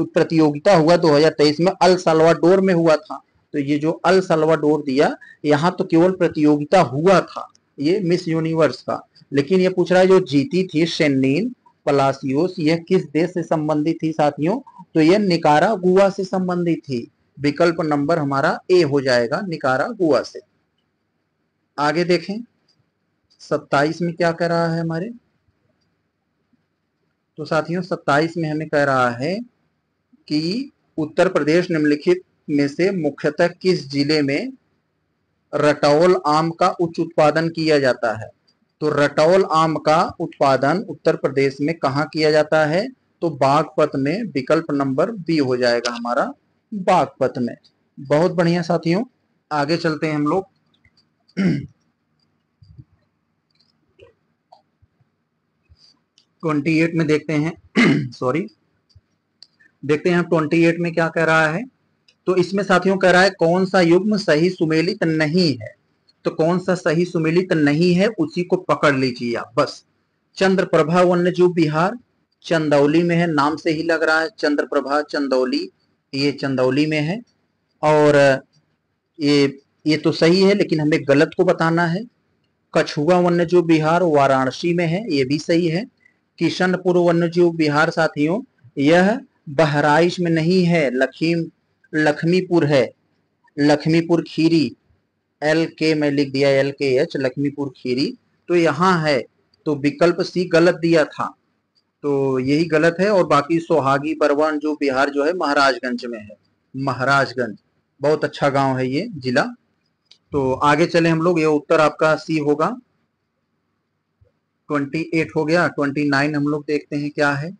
प्रतियोगिता हुआ 2023 में, अल सलवाडोर में हुआ था। तो ये जो अल सलवाडोर दिया, यहाँ तो केवल प्रतियोगिता हुआ था, ये मिस यूनिवर्स का। लेकिन ये पूछ रहा है, जो जीती थी शेनिन पलासियोस, यह किस देश से संबंधित थी साथियों? तो यह निकारा गुआ से संबंधित थी। विकल्प नंबर हमारा ए हो जाएगा निकारा गुआ से। आगे देखें। सत्ताईस में क्या कह रहा है हमारे? तो साथियों, सत्ताईस में हमें कह रहा है कि उत्तर प्रदेश निम्नलिखित में से मुख्यतः किस ज़िले में रटौल आम का उच्च उत्पादन किया जाता है? तो रटौल आम का उत्पादन उत्तर प्रदेश में कहा किया जाता है? तो बागपत में विकल्प नंबर बी हो जाएगा हमारा बागपत में। बहुत बढ़िया साथियों, आगे चलते हैं हम लोग। ट्वेंटी एट में देखते हैं। सॉरी देखते हैं ट्वेंटी एट में क्या कह रहा है। तो इसमें साथियों कह रहा है, कौन सा युग्म सही सुमेलित नहीं है? तो कौन सा सही सुमेलित नहीं है, उसी को पकड़ लीजिए आप। बस। चंद्र प्रभा वन्य जीव बिहार, चंदौली में है, नाम से ही लग रहा है, चंद्र प्रभा, चंदौली। ये चंदौली में है। और ये ये तो सही है, लेकिन हमें गलत को बताना है। कछुआ वन्यजीव बिहार वाराणसी में है, ये भी सही है। किशनपुर वन्यजीव बिहार साथियों, यह बहराइच में नहीं है लखीम लखमीपुर है। लक्ष्मीपुर खीरी, एल के में लिख दिया, एल के एच लक्ष्मीपुर खीरी तो यहाँ है। तो विकल्प सी गलत दिया था। तो यही गलत है, और बाकी सोहागी परवन जो बिहार जो है, महाराजगंज में है। महाराजगंज, बहुत अच्छा गाँव है ये, जिला। तो आगे चले हम लोग, ये उत्तर आपका सी होगा। ट्वेंटी एट हो गया ट्वेंटी नाइन हम लोग देखते हैं क्या है।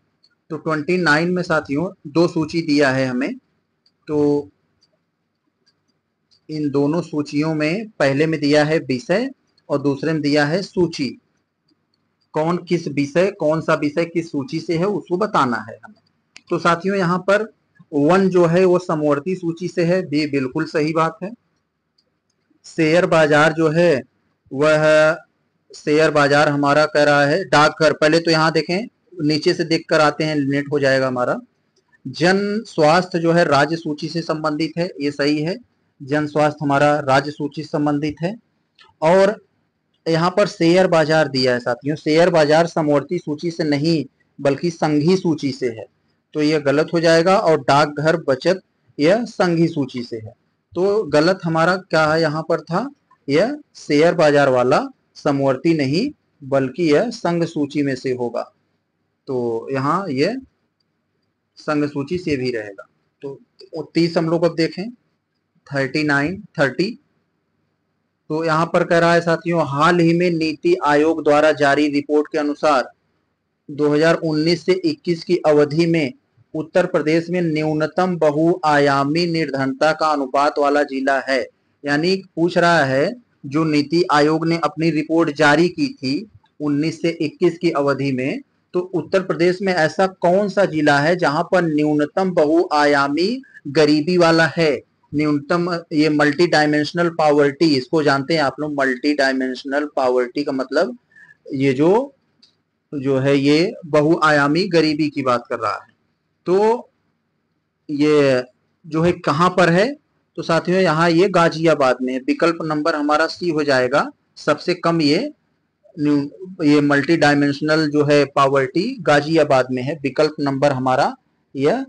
तो ट्वेंटी नाइन में साथियों, दो सूची दिया है हमें। तो इन दोनों सूचियों में पहले में दिया है विषय और दूसरे में दिया है सूची। कौन किस विषय, कौन सा विषय किस सूची से है, उसको बताना है हमें। तो साथियों, यहाँ पर वन जो है, वो समवर्ती सूची से है। बी बिल्कुल सही बात है। शेयर बाज़ार जो है, वह शेयर बाज़ार हमारा कह रहा है डाकघर पहले तो यहाँ देखें, नीचे से देख कर आते हैं, नेट हो जाएगा हमारा। जन स्वास्थ्य जो है, राज्य सूची से संबंधित है, ये सही है। जन स्वास्थ्य हमारा राज्य सूची से संबंधित है। और यहाँ पर शेयर बाज़ार दिया है साथियों। शेयर बाज़ार समवर्ती सूची से नहीं, बल्कि संघी सूची से है। तो यह गलत हो जाएगा और डाकघर बचत यह संघी सूची से है। तो गलत हमारा क्या है? यहाँ पर था, यह शेयर बाज़ार वाला समवर्ती नहीं, बल्कि यह संघ सूची में से होगा। तो यहाँ यह संघ सूची से भी रहेगा। तो तीस हम लोग अब देखें, थर्टी नाइन, थर्टी। तो यहाँ पर कह रहा है साथियों, हाल ही में नीति आयोग द्वारा जारी रिपोर्ट के अनुसार 2019 से 21 की अवधि में उत्तर प्रदेश में न्यूनतम बहुआयामी निर्धनता का अनुपात वाला जिला है। यानी पूछ रहा है, जो नीति आयोग ने अपनी रिपोर्ट जारी की थी 19 से 21 की अवधि में तो उत्तर प्रदेश में ऐसा कौन सा जिला है जहाँ पर न्यूनतम बहुआयामी गरीबी वाला है? न्यूनतम, ये मल्टी डायमेंशनल पावर्टी इसको जानते हैं आप लोग मल्टी डायमेंशनल पावर्टी का मतलब ये जो जो है ये बहुआयामी गरीबी की बात कर रहा है। तो ये जो है कहाँ पर है? तो साथियों, यहाँ ये गाजियाबाद में विकल्प नंबर हमारा सी हो जाएगा। सबसे कम ये ये मल्टी डायमेंशनल जो है पावर्टी गाजियाबाद में है। विकल्प नंबर हमारा यह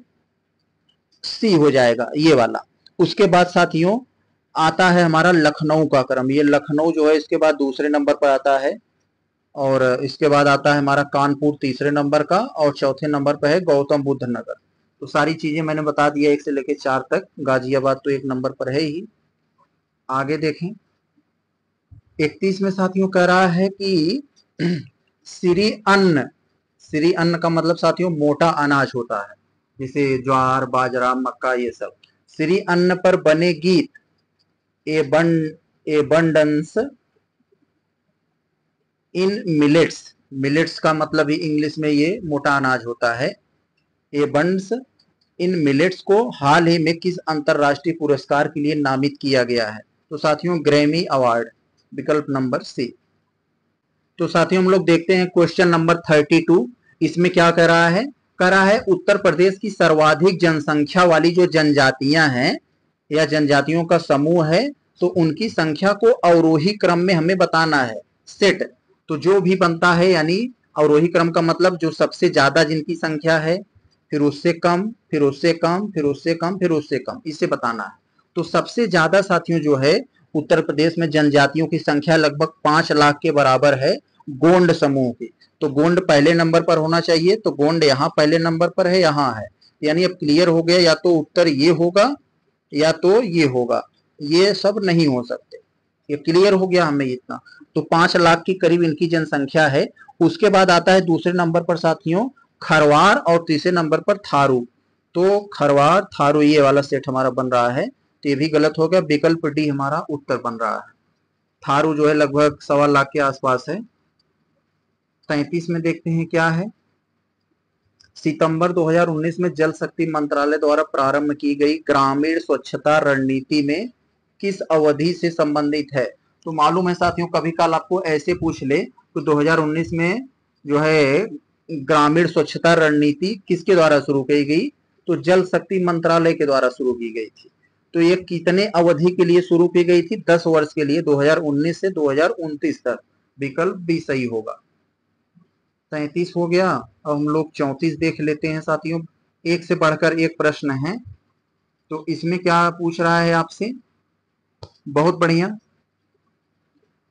सी हो जाएगा, ये वाला। उसके बाद साथियों, आता है हमारा लखनऊ का क्रम। ये लखनऊ जो है, इसके बाद दूसरे नंबर पर आता है। और इसके बाद आता है हमारा कानपुर तीसरे नंबर का और चौथे नंबर पर है गौतम बुद्ध नगर। तो सारी चीज़ें मैंने बता दिया एक से लेकर चार तक। गाजियाबाद तो एक नंबर पर है ही। आगे देखें। इकतीस में साथियों कह रहा है कि श्री अन्न श्री अन्न का मतलब साथियों मोटा अनाज होता है, जैसे ज्वार, बाजरा, मक्का ये सब। श्री अन्न पर बने गीत, ए बन, ए बंडंस इन मिलेट्स मिलेट्स का मतलब ही इंग्लिश में ये मोटा अनाज होता है। ए बंड्स इन मिलेट्स को हाल ही में किस अंतरराष्ट्रीय पुरस्कार के लिए नामित किया गया है? तो साथियों ग्रेमी अवार्ड विकल्प नंबर सी तो साथियों, हम लोग देखते हैं क्वेश्चन नंबर थर्टी टू इसमें क्या कह रहा है? कह रहा है, उत्तर प्रदेश की सर्वाधिक जनसंख्या वाली जो जनजातियाँ हैं या जनजातियों का समूह है तो उनकी संख्या को अवरोही क्रम में हमें बताना है। सेट तो जो भी बनता है यानी अवरोही क्रम का मतलब जो सबसे ज़्यादा जिनकी संख्या है, फिर उससे कम, फिर उससे कम, फिर उससे कम, फिर उससे कम, इसे बताना है। तो सबसे ज़्यादा साथियों जो है, उत्तर प्रदेश में जनजातियों की संख्या लगभग पाँच लाख के बराबर है गोंड समूह की। तो गोंड पहले नंबर पर होना चाहिए तो गोंड यहाँ पहले नंबर पर है, यहाँ है। यानी अब क्लियर हो गया, या तो उत्तर ये होगा, या तो ये होगा। ये सब नहीं हो सकते। ये क्लियर हो गया हमें इतना। तो पाँच लाख के करीब इनकी जनसंख्या है। उसके बाद आता है दूसरे नंबर पर साथियों, खरवार और तीसरे नंबर पर थारू। तो खरवार, थारू ये वाला सेट हमारा बन रहा है तो ये भी गलत हो गया। विकल्प डी हमारा उत्तर बन रहा है। थारू जो है लगभग सवा लाख के आसपास है। तैतीस में देखते हैं क्या है। सितंबर 2019 में जल शक्ति मंत्रालय द्वारा प्रारंभ की गई ग्रामीण स्वच्छता रणनीति में किस अवधि से संबंधित है? तो मालूम है साथियों, कभी काल आपको ऐसे पूछ ले तो 2019 में जो है ग्रामीण स्वच्छता रणनीति किसके द्वारा शुरू की गई? तो जल शक्ति मंत्रालय के द्वारा शुरू की गई थी। तो ये कितने अवधि के लिए शुरू की गई थी? दस वर्ष के लिए 2019 से 2029 तक। विकल्प भी सही होगा। तैतीस हो गया। अब हम लोग चौतीस देख लेते हैं साथियों। एक से बढ़कर एक प्रश्न है। तो इसमें क्या पूछ रहा है आपसे? बहुत बढ़िया।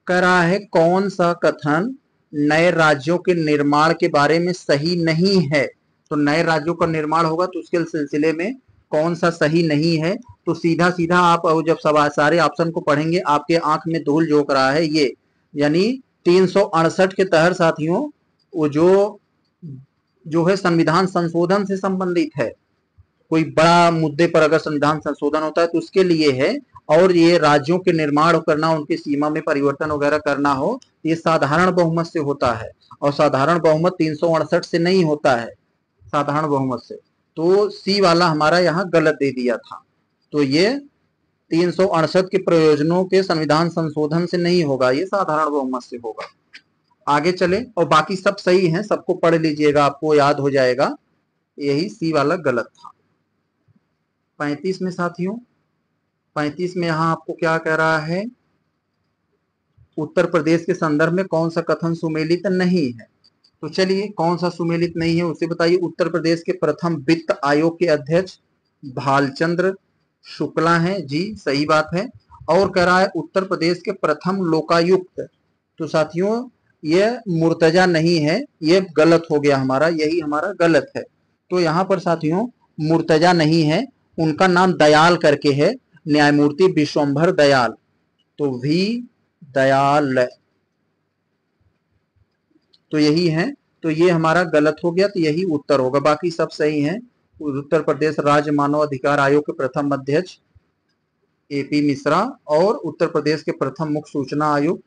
कह रहा है कौन सा कथन? नए राज्यों के निर्माण के बारे में सही नहीं है। तो नए राज्यों का निर्माण होगा तो उसके सिलसिले में कौन सा सही नहीं है? तो सीधा सीधा आप जब सब सारे ऑप्शन को पढ़ेंगे, आपके आँख में धूल झोंक रहा है ये। यानी तीन सौ अड़सठ के तहत साथियों, वो जो जो है संविधान संशोधन से संबंधित है। कोई बड़ा मुद्दे पर अगर संविधान संशोधन होता है तो उसके लिए है। और ये राज्यों के निर्माण करना, उनकी सीमा में परिवर्तन वगैरह करना हो, ये साधारण बहुमत से होता है। और साधारण बहुमत तीन सौ अड़सठ से नहीं होता है, साधारण बहुमत से। तो सी वाला हमारा यहाँ गलत दे दिया था। तो ये तीन सौ अड़सठ के प्रयोजनों के संविधान संशोधन से नहीं होगा, ये साधारण बहुमत से होगा। आगे चले, और बाकी सब सही है, सबको पढ़ लीजिएगा, आपको याद हो जाएगा। यही सी वाला गलत था। पैंतीस में साथियों, पैंतीस में यहाँ आपको क्या कह रहा है? उत्तर प्रदेश के संदर्भ में कौन सा कथन सुमेलित नहीं है? तो चलिए, कौन सा सुमेलित नहीं है उसे बताइए। उत्तर प्रदेश के प्रथम वित्त आयोग के अध्यक्ष भालचंद्र शुक्ला हैं। जी, सही बात है। और कह रहा है, उत्तर प्रदेश के प्रथम लोकायुक्त। तो साथियों, यह मुर्तजा नहीं है। यह गलत हो गया हमारा। यही हमारा गलत है। तो यहाँ पर साथियों, मुर्तजा नहीं है। उनका नाम दयाल करके है, न्यायमूर्ति विश्वंभर दयाल। तो वी दयाल। तो यही है। तो ये हमारा गलत हो गया तो यही उत्तर होगा। बाकी सब सही है। उत्तर प्रदेश राज्य मानव अधिकार आयोग के प्रथम अध्यक्ष एपी मिश्रा और उत्तर प्रदेश के प्रथम मुख्य सूचना आयुक्त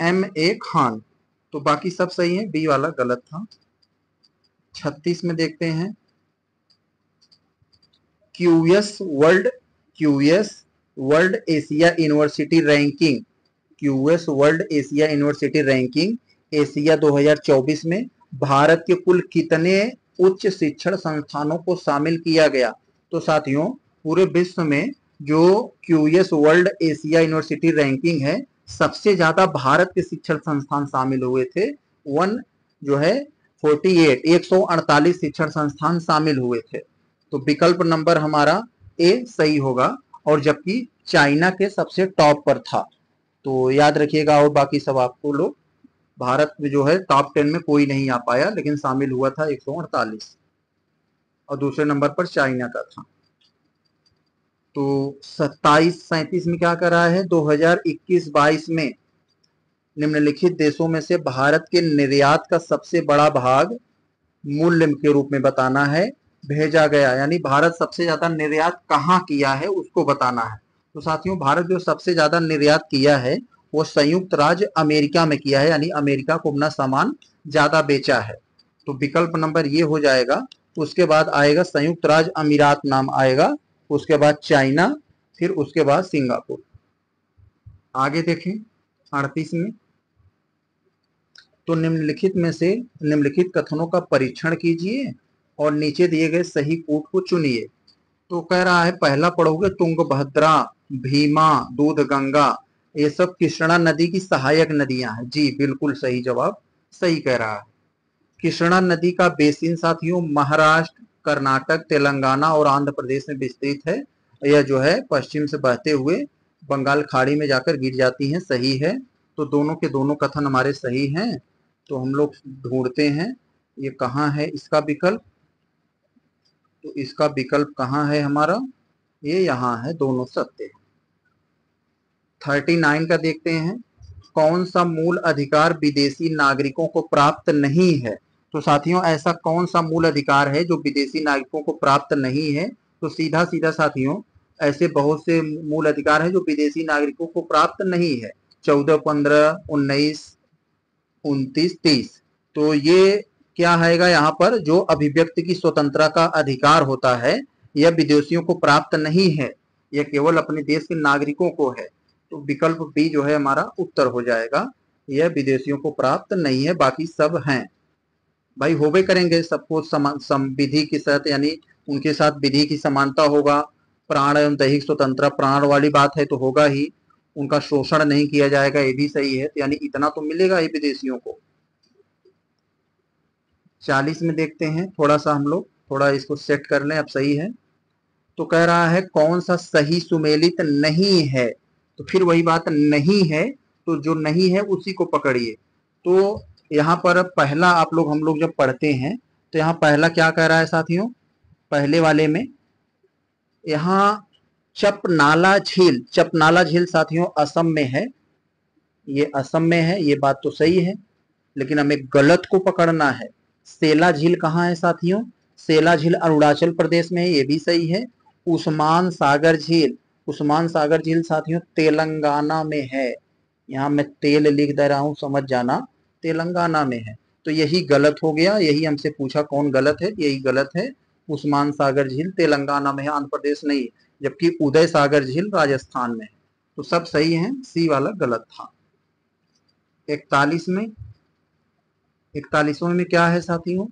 एम ए खान। तो बाकी सब सही है। बी वाला गलत था। छत्तीस में देखते हैं। QS world QS world Asia university ranking, QS world Asia university ranking, Asia 2024 में भारत के कुल कितने उच्च शिक्षण संस्थानों को शामिल किया गया? तो साथियों, पूरे विश्व में जो QS world Asia university ranking है, सबसे ज़्यादा भारत के शिक्षण संस्थान शामिल हुए थे। वन जो है 48 148 शिक्षण संस्थान शामिल हुए थे। तो विकल्प नंबर हमारा ए सही होगा और जबकि चाइना के सबसे टॉप पर था। तो याद रखिएगा और बाकी सब आपको लोग, भारत में जो है टॉप टेन में कोई नहीं आ पाया, लेकिन शामिल हुआ था 148 और दूसरे नंबर पर चाइना का था। तो सत्ताईस सैतीस में क्या कर रहा है 2021-22 में निम्नलिखित देशों में से भारत के निर्यात का सबसे बड़ा भाग मूल्य के रूप में बताना है। भेजा गया, यानी भारत सबसे ज़्यादा निर्यात कहाँ किया है उसको बताना है। तो साथियों, भारत जो सबसे ज़्यादा निर्यात किया है, वो संयुक्त राज्य अमेरिका में किया है, यानी अमेरिका को अपना सामान ज़्यादा बेचा है। तो विकल्प नंबर ये हो जाएगा, उसके बाद आएगा संयुक्त राज्य अमीरात नाम आएगा, उसके बाद चाइना, फिर उसके बाद सिंगापुर। आगे देखें, अड़तीस में। तो निम्नलिखित में से निम्नलिखित कथनों का परीक्षण कीजिए। और नीचे दिए गए सही कूट को चुनिए। तो कह रहा है, पहला पढ़ोगे तुंग तुंगभद्रा, भीमा दूध गंगा ये सब कृष्णा नदी की सहायक नदियाँ हैं। जी, बिल्कुल सही जवाब, सही कह रहा है। कृष्णा नदी का बेसिन साथियों, महाराष्ट्र, कर्नाटक, तेलंगाना और आंध्र प्रदेश में विस्तृत है। यह जो है, पश्चिम से बहते हुए बंगाल खाड़ी में जाकर गिर जाती है, सही है। तो दोनों के दोनों कथन हमारे सही हैं तो हम लोग ढूंढते हैं, ये कहाँ है इसका विकल्प। तो इसका विकल्प कहाँ है हमारा? ये यहाँ है दोनों सत्य। थर्टी नाइन का देखते हैं। कौन सा मूल अधिकार विदेशी नागरिकों को प्राप्त नहीं है? तो साथियों, ऐसा कौन सा मूल अधिकार है जो विदेशी नागरिकों को प्राप्त नहीं है? तो सीधा सीधा साथियों, ऐसे बहुत से मूल अधिकार है जो विदेशी नागरिकों को प्राप्त नहीं है। चौदह, पंद्रह, उन्नीस, उनतीस, तीस। तो ये क्या आएगा यहाँ पर? जो अभिव्यक्ति की स्वतंत्रता का अधिकार होता है यह विदेशियों को प्राप्त नहीं है यह केवल अपने देश के नागरिकों को है। तो विकल्प बी जो है हमारा उत्तर हो जाएगा यह विदेशियों को प्राप्त नहीं है बाकी सब हैं। भाई होवे करेंगे सबको सम, विधि के साथ यानी उनके साथ विधि की समानता होगा। प्राण एवं दैहिक स्वतंत्र प्राण वाली बात है तो होगा ही। उनका शोषण नहीं किया जाएगा ये भी सही है। यानी इतना तो मिलेगा ही विदेशियों को। चालीस में देखते हैं थोड़ा सा हम लोग, थोड़ा इसको सेट कर लें, अब सही है। तो कह रहा है कौन सा सही सुमेलित नहीं है? तो फिर वही बात, नहीं है तो जो नहीं है, उसी को पकड़िए। तो यहाँ पर पहला आप लोग, हम लोग जब पढ़ते हैं तो यहाँ पहला क्या कह रहा है साथियों? पहले वाले में, यहाँ चपनाला झील चपनाला झील साथियों असम में है। ये असम में है, ये बात तो सही है, लेकिन हमें गलत को पकड़ना है। सेला झील कहाँ है साथियों? सेला झील अरुणाचल प्रदेश में है, ये भी सही है। उस्मान सागर झील, उस्मान सागर झील साथियों तेलंगाना में है। यहाँ मैं तेल लिख दे रहा हूँ, समझ जाना। तेलंगाना में है। तो यही गलत हो गया, यही हमसे पूछा कौन गलत है, यही गलत है। उस्मान सागर झील तेलंगाना में है, आंध्र प्रदेश नहीं, जबकि उदय सागर झील राजस्थान में है। तो सब सही है, सी वाला गलत था। इकतालीस में इकतालीसवें में क्या है साथियों?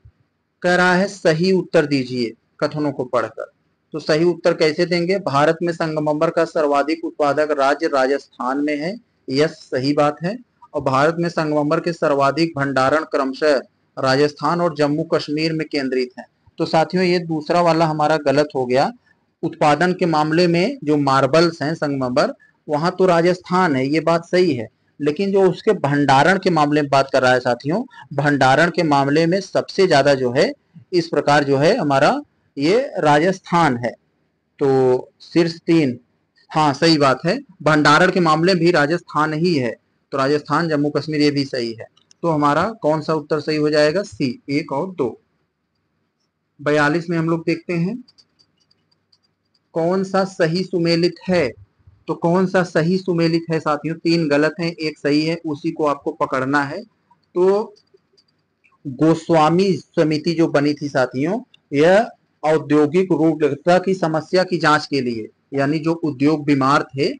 कह रहा है, सही उत्तर दीजिए कथनों को पढ़कर। तो सही उत्तर कैसे देंगे? भारत में संगमरमर का सर्वाधिक उत्पादक राज्य राजस्थान में है। यह सही बात है। और भारत में संगमरमर के सर्वाधिक भंडारण क्रमशः राजस्थान और जम्मू कश्मीर में केंद्रित है। तो साथियों, ये दूसरा वाला हमारा गलत हो गया। उत्पादन के मामले में जो मार्बल्स हैं संगमरमर, वहाँ तो राजस्थान है, ये बात सही है। लेकिन जो उसके भंडारण के मामले में बात कर रहा है साथियों, भंडारण के मामले में सबसे ज़्यादा जो है, इस प्रकार जो है हमारा ये राजस्थान है। तो शीर्ष तीन हाँ सही बात है, भंडारण के मामले भी राजस्थान ही है तो राजस्थान, जम्मू कश्मीर ये भी सही है। तो हमारा कौन सा उत्तर सही हो जाएगा? सी, एक और दो। बयालीस में हम लोग देखते हैं, कौन सा सही सुमेलित है? तो कौन सा सही सुमेलित है साथियों? तीन गलत हैं, एक सही है, उसी को आपको पकड़ना है। तो गोस्वामी समिति जो बनी थी साथियों, यह औद्योगिक रूढ़ता की समस्या की जाँच के लिए, यानी जो उद्योग बीमार थे,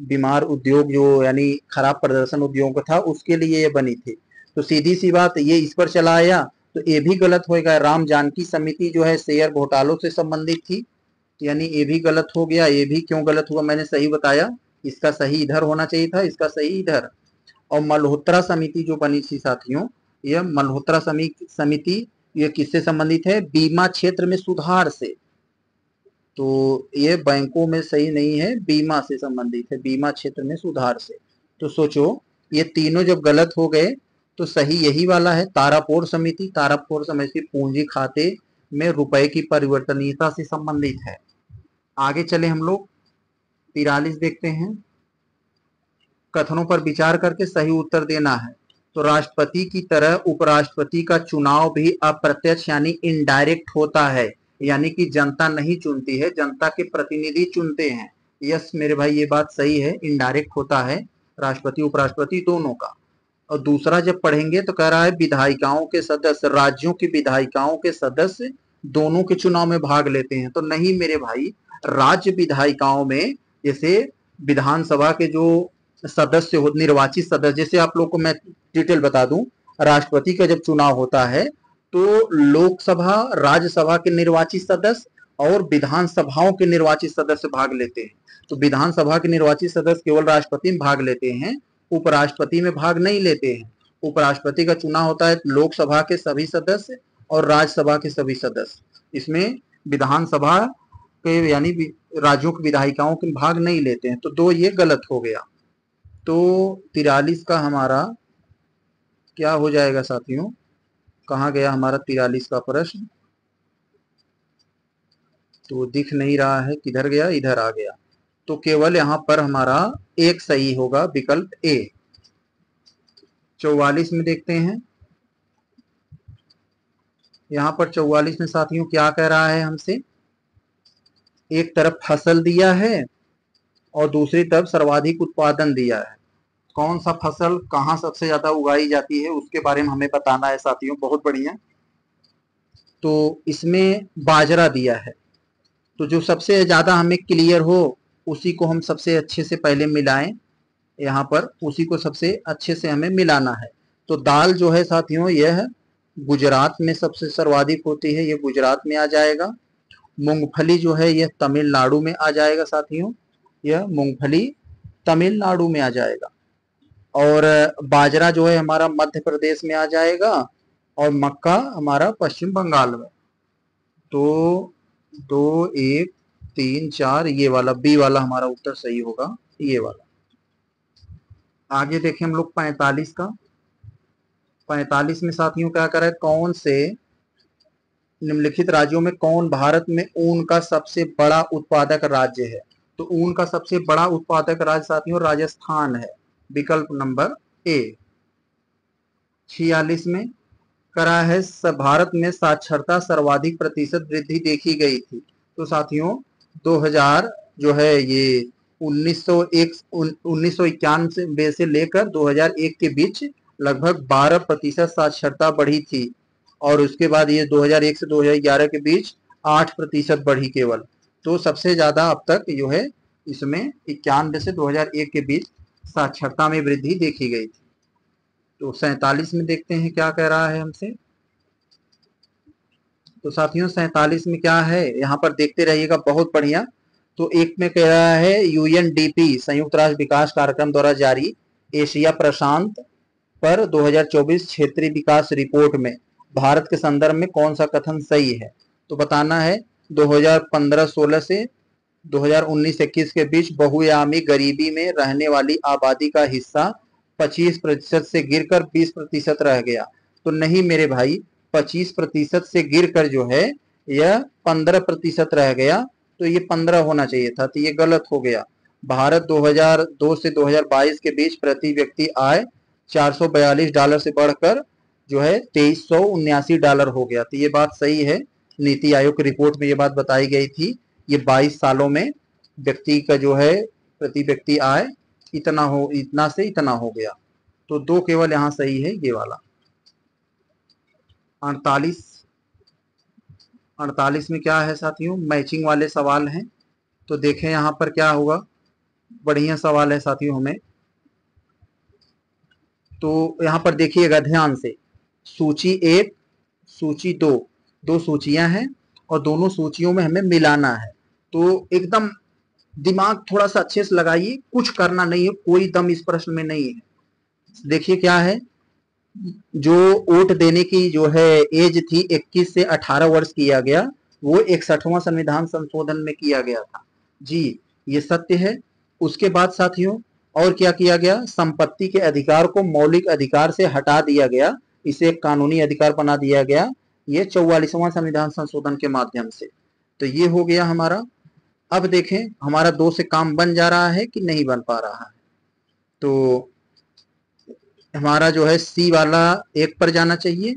बीमार उद्योग जो, यानी खराब प्रदर्शन उद्योग था, उसके लिए ये बनी थी। तो सीधी सी बात, ये इस पर चला आया तो ये भी गलत होएगा। राम जानकी समिति जो है, शेयर घोटालों से संबंधित थी यानी ये भी गलत हो गया, ये भी क्यों गलत हुआ मैंने सही बताया। इसका सही इधर होना चाहिए था, इसका सही इधर। और मल्होत्रा समिति जो बनी थी साथियों यह मल्होत्रा समिति ये किससे संबंधित है? बीमा क्षेत्र में सुधार से। तो ये बैंकों में सही नहीं है, बीमा से संबंधित है, बीमा क्षेत्र में सुधार से। तो सोचो, ये तीनों जब गलत हो गए तो सही यही वाला है, तारापोर समिति तारापोर समिति पूंजी खाते में रुपए की परिवर्तनीयता से संबंधित है। आगे चले हम लोग। तिरालीस देखते हैं। कथनों पर विचार करके सही उत्तर देना है। तो राष्ट्रपति की तरह उपराष्ट्रपति का चुनाव भी अप्रत्यक्ष यानी इनडायरेक्ट होता है। यानी कि जनता नहीं चुनती है, जनता के प्रतिनिधि चुनते हैं। यस मेरे भाई, ये बात सही है। इनडायरेक्ट होता है। राष्ट्रपति, उपराष्ट्रपति दोनों का। और दूसरा जब पढ़ेंगे तो कह रहा है विधायिकाओं के सदस्य, राज्यों की विधायिकाओं के सदस्य दोनों के चुनाव में भाग लेते हैं। तो नहीं मेरे भाई, राज्य विधायिकाओं में जैसे विधानसभा के जो सदस्य हो, निर्वाचित सदस्य, जैसे आप लोग को मैं डिटेल बता दूँ, राष्ट्रपति का जब चुनाव होता है तो लोकसभा, राज्यसभा के निर्वाचित सदस्य और विधानसभाओं के निर्वाचित सदस्य भाग लेते हैं। तो विधानसभा के निर्वाचित सदस्य केवल राष्ट्रपति में भाग लेते हैं उपराष्ट्रपति में भाग नहीं लेते हैं। उपराष्ट्रपति का चुनाव होता है लोकसभा के सभी सदस्य और राज्यसभा के सभी सदस्य। इसमें विधानसभा के, यानी राज्यों की विधायिकाओं के भाग नहीं लेते हैं। तो दो ये गलत हो गया। तो तिरालीस का हमारा, क्या हो जाएगा साथियों? कहा गया हमारा तिरालीस का प्रश्न? तो दिख नहीं रहा है, किधर गया? इधर आ गया। तो केवल यहाँ पर हमारा एक सही होगा, विकल्प ए चौवालीस में देखते हैं। यहाँ पर चौवालीस में साथियों क्या कह रहा है हमसे? एक तरफ़ फ़सल दिया है और दूसरी तरफ़ सर्वाधिक उत्पादन दिया है। कौन सा फ़सल कहाँ सबसे ज़्यादा उगाई जाती है, उसके बारे में हमें बताना है साथियों, बहुत बढ़िया। तो इसमें बाजरा दिया है। तो जो सबसे ज़्यादा हमें क्लियर हो उसी को हम सबसे अच्छे से पहले मिलाएँ, यहाँ पर उसी को सबसे अच्छे से हमें मिलाना है। तो दाल जो है साथियों, यह गुजरात में सबसे सर्वाधिक होती है यह गुजरात में आ जाएगा। मूंगफली जो है, यह तमिलनाडु में आ जाएगा साथियों, यह मूंगफली तमिलनाडु में आ जाएगा। और बाजरा जो है, हमारा मध्य प्रदेश में आ जाएगा, और मक्का हमारा पश्चिम बंगाल में। तो दो, एक तीन, चार, ये वाला, बी वाला हमारा उत्तर सही होगा, ये वाला। आगे देखें हम लोग पैतालीस का। पैतालीस में साथियों क्या करें कौन से निम्नलिखित राज्यों में कौन भारत में ऊन का सबसे बड़ा उत्पादक राज्य है? तो ऊन का सबसे बड़ा उत्पादक राज्य साथियों राजस्थान है। विकल्प नंबर ए। छियालीस में करा है भारत में साक्षरता सर्वाधिक प्रतिशत वृद्धि देखी गई थी। तो साथियों 2000 जो है ये 1901 उन्नीस से लेकर 2001 के बीच लगभग 12 प्रतिशत साक्षरता बढ़ी थी। और उसके बाद ये 2001 से 2011 के बीच 8 प्रतिशत बढ़ी केवल। तो सबसे ज़्यादा अब तक जो है इसमें इक्यानवे से 2001 के बीच साक्षरता में वृद्धि देखी गई थी। तो सैतालीस में देखते हैं क्या कह रहा है हमसे। तो साथियों, सैतालीस में क्या है? यहाँ पर देखते रहिएगा, बहुत बढ़िया। तो एक में कह रहा है यूएनडीपी संयुक्त राष्ट्र विकास कार्यक्रम द्वारा जारी, एशिया प्रशांत पर 2024 क्षेत्रीय विकास रिपोर्ट में। भारत के संदर्भ में कौन सा कथन सही है? तो बताना है 2015-16 से 2019-21 के बीच बहुयामी गरीबी में रहने वाली आबादी का हिस्सा 25 प्रतिशत से गिरकर 20 प्रतिशत रह गया। तो नहीं मेरे भाई 25 प्रतिशत से गिरकर जो है, यह 15 प्रतिशत रह गया तो ये 15 होना चाहिए था तो ये गलत हो गया। भारत 2002 से 2022 के बीच प्रति व्यक्ति आय 442 डॉलर से बढ़कर जो है, तेईस डॉलर हो गया। तो ये बात सही है, नीति आयोग की रिपोर्ट में ये बात बताई गई थी, ये 22 सालों में व्यक्ति का जो है, प्रति व्यक्ति आय इतना हो, इतना से इतना हो गया। तो दो केवल यहाँ सही है, ये वाला। अड़तालीस अड़तालीस में क्या है साथियों? मैचिंग वाले सवाल हैं तो देखें यहाँ पर क्या होगा। बढ़िया सवाल है साथियों हमें। तो यहाँ पर देखिएगा ध्यान से। सूची एक, सूची दो दो सूचियाँ हैं और दोनों सूचियों में हमें मिलाना है। तो एकदम दिमाग थोड़ा सा अच्छे से लगाइए, कुछ करना नहीं है, कोई दम इस प्रश्न में नहीं है। देखिए क्या है जो वोट देने की जो है एज थी 21 से 18 वर्ष किया गया, वो इकसठवां संविधान संशोधन में किया गया था। जी, ये सत्य है। उसके बाद साथियों, और क्या किया गया? संपत्ति के अधिकार को मौलिक अधिकार से हटा दिया गया। इसे एक कानूनी अधिकार बना दिया गया, ये चौवालीसवां संविधान संशोधन के माध्यम से। तो ये हो गया हमारा। अब देखें, हमारा दो से काम बन जा रहा है कि नहीं बन पा रहा है। तो हमारा जो है सी वाला एक पर जाना चाहिए,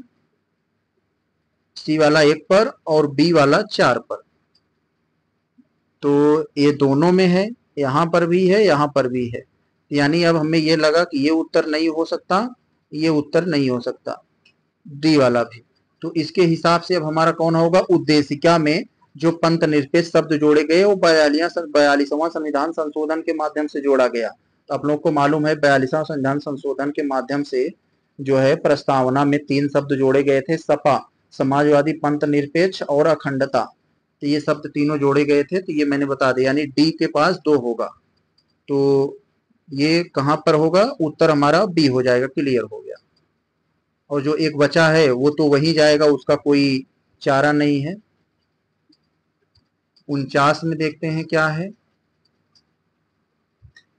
सी वाला एक पर और बी वाला चार पर। तो ये दोनों में है, यहाँ पर भी है, यहाँ पर भी है। यानी अब हमें ये लगा कि ये उत्तर नहीं हो सकता, ये उत्तर नहीं हो सकता, डी वाला भी। तो इसके हिसाब से अब हमारा कौन होगा? उद्देशिका में जो पंत निरपेक्ष शब्द जोड़े गए, वो बयालिया बयालीसवां संविधान संशोधन के माध्यम से जोड़ा गया। आप लोग को मालूम है, बयालीसवां संविधान संशोधन के माध्यम से जो है प्रस्तावना में तीन शब्द जोड़े गए थे, सपा, समाजवादी, पंथ, निरपेक्ष और अखंडता। तो ये शब्द तीनों जोड़े गए थे तो ये मैंने बता दिया, यानी डी के पास दो होगा। तो ये कहाँ पर होगा? उत्तर हमारा बी हो जाएगा, क्लियर हो गया। और जो एक बचा है, वो तो वही जाएगा, उसका कोई चारा नहीं है। उनचास में देखते हैं क्या है।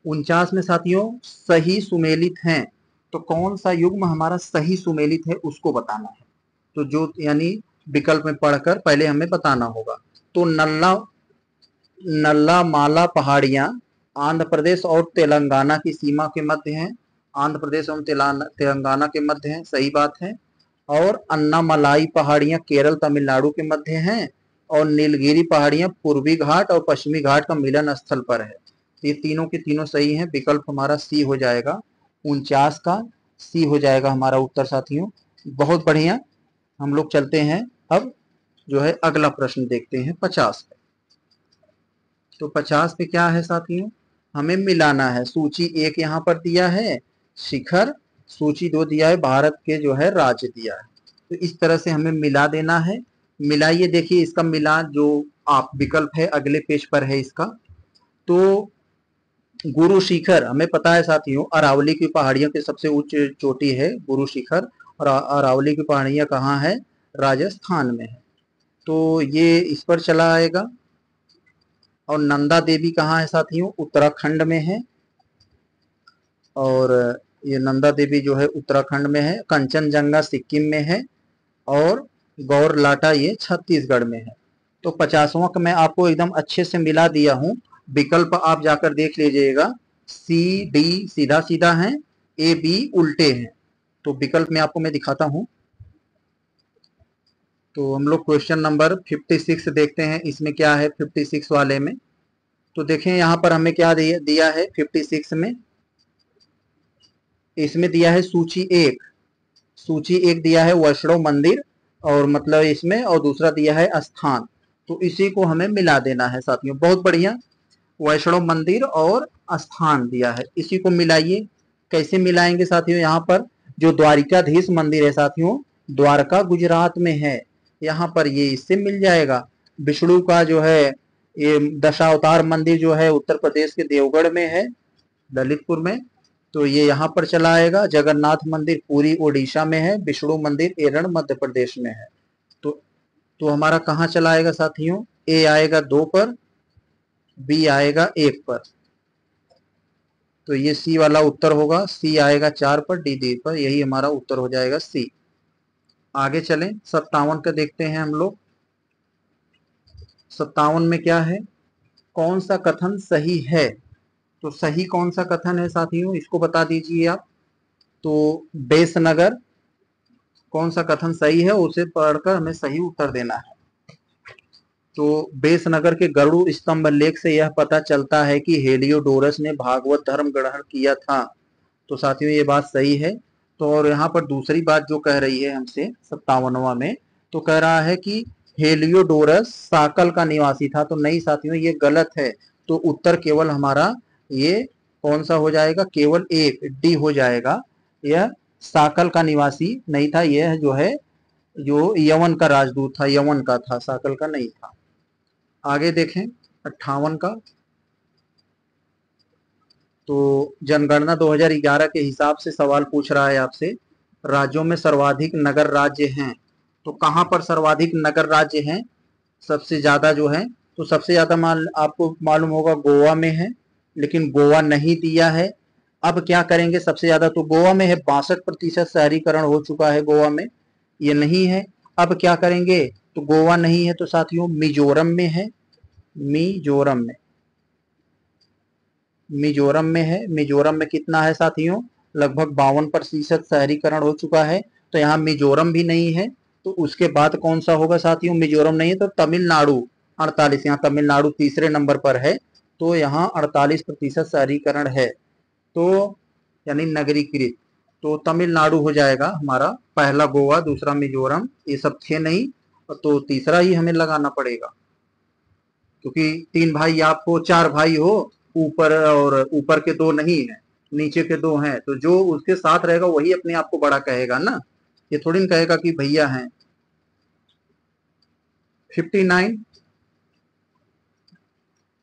उनचास में साथियों, सही सुमेलित हैं। तो कौन सा युग्म हमारा सही सुमेलित है, उसको बताना है। तो जो, यानी विकल्प में पढ़कर पहले हमें बताना होगा। तो नल्ला नल्ला माला पहाड़ियाँ आंध्र प्रदेश और तेलंगाना की सीमा के मध्य हैं। आंध्र प्रदेश एवं तेलंगाना के मध्य है, सही बात है। और अन्नामलाई पहाड़ियाँ केरल, तमिलनाडु के मध्य हैं। और नीलगिरी पहाड़ियाँ पूर्वी घाट और पश्चिमी घाट का मिलन स्थल पर है। ये तीनों के तीनों सही हैं। विकल्प हमारा सी हो जाएगा, उनचास का सी हो जाएगा हमारा उत्तर साथियों। बहुत बढ़िया। हम लोग चलते हैं अब जो है अगला प्रश्न देखते हैं पचास पे। तो पचास पे क्या है साथियों? हमें मिलाना है। सूची एक यहाँ पर दिया है, शिखर। सूची दो दिया है, भारत के जो है राज्य दिया है। तो इस तरह से हमें मिला देना है। मिलाइए, देखिए इसका मिला जो आप विकल्प है, अगले पेज पर है इसका। तो गुरु शिखर, हमें पता है साथियों, अरावली की पहाड़ियों की सबसे उच्च चोटी है गुरु शिखर, और अरावली की पहाड़ियाँ कहाँ है? राजस्थान में है। तो ये इस पर चला आएगा। और नंदा देवी कहाँ है साथियों? उत्तराखंड में है। और ये नंदा देवी जो है उत्तराखंड में है, कंचनजंगा सिक्किम में है, और गौर लाटा ये छत्तीसगढ़ में है। तो पचासवा मैं आपको एकदम अच्छे से मिला दिया हूँ। विकल्प आप जाकर देख लीजिएगा। सी डी सीधा सीधा है ए बी उल्टे हैं। तो विकल्प में आपको मैं दिखाता हूँ। तो हम लोग क्वेश्चन नंबर 56 देखते हैं, इसमें क्या है 56 वाले में। तो देखें, यहाँ पर हमें क्या दिया है 56 में? इसमें दिया है सूची एक। सूची एक दिया है वैष्णव मंदिर और मतलब इसमें, और दूसरा दिया है स्थान। तो इसी को हमें मिला देना है साथियों। बहुत बढ़िया। वैष्णव मंदिर और स्थान दिया है। इसी को मिलाइए। कैसे मिलाएँगे साथियों यहाँ पर? जो द्वारिकाधीश मंदिर है साथियों, द्वारका गुजरात में है। यहाँ पर ये इससे मिल जाएगा। विष्णु का जो है, ये दशावतार मंदिर जो है, उत्तर प्रदेश के देवगढ़ में है, ललितपुर में। तो ये यहाँ पर चला आएगा। जगन्नाथ मंदिर पूरी ओडिशा में है, विष्णु मंदिर एरण मध्य प्रदेश में है। तो तो हमारा कहाँ चला आएगा साथियों? ए आएगा दो पर बी आएगा एक पर। तो ये सी वाला उत्तर होगा सी आएगा चार पर डी डी पर, यही हमारा उत्तर हो जाएगा सी आगे चलें, सत्तावन का देखते हैं हम लोग। सत्तावन में क्या है? कौन सा कथन सही है? तो सही कौन सा कथन है साथियों, इसको बता दीजिए आप। तो बेसनगर, कौन सा कथन सही है, उसे पढ़कर हमें सही उत्तर देना है। तो बेसनगर के गरुड़ स्तंभ लेख से यह पता चलता है कि हेलियोडोरस ने भागवत धर्म ग्रहण किया था। तो साथियों, ये बात सही है। तो और यहाँ पर दूसरी बात जो कह रही है हमसे, सत्तावनवा में तो कह रहा है कि हेलियोडोरस साकल का निवासी था। तो नहीं साथियों, ये गलत है। तो उत्तर केवल हमारा ये कौन सा हो जाएगा? केवल एक, डी हो जाएगा। यह साकल का निवासी नहीं था। यह जो है, जो यवन का राजदूत था, यवन का था, साकल का नहीं था। आगे देखें, अट्ठावन का। तो जनगणना 2011 के हिसाब से सवाल पूछ रहा है आपसे, राज्यों में सर्वाधिक नगर राज्य हैं तो कहाँ पर सर्वाधिक नगर राज्य हैं? सबसे ज़्यादा जो है तो सबसे ज़्यादा मान, आपको मालूम होगा गोवा में है, लेकिन गोवा नहीं दिया है। अब क्या करेंगे सबसे ज़्यादा? तो गोवा में है, बासठ प्रतिशत शहरीकरण हो चुका है गोवा में, ये नहीं है। अब क्या करेंगे? तो गोवा नहीं है तो साथियों, मिजोरम में है। मिजोरम में। मिजोरम में है। मिजोरम में कितना है साथियों? लगभग बावन प्रतिशत शहरीकरण हो चुका है। तो यहाँ मिजोरम भी नहीं है। तो उसके बाद कौन सा होगा साथियों? मिजोरम नहीं है तो तमिलनाडु। अड़तालीस, यहाँ तमिलनाडु तीसरे नंबर पर है। तो यहाँ 48 प्रतिशत शहरीकरण है। तो यानी नगरीकृत। तो तमिलनाडु हो जाएगा हमारा पहला गोवा, दूसरा मिजोरम। ये सब थे नहीं तो तीसरा ही हमें लगाना पड़ेगा। क्योंकि तीन भाई आपको, चार भाई हो, ऊपर और ऊपर के दो नहीं है, नीचे के दो हैं तो जो उसके साथ रहेगा वही अपने आप को बड़ा कहेगा ना? ये थोड़ी ना कहेगा कि भैया हैं। फिफ्टी नाइन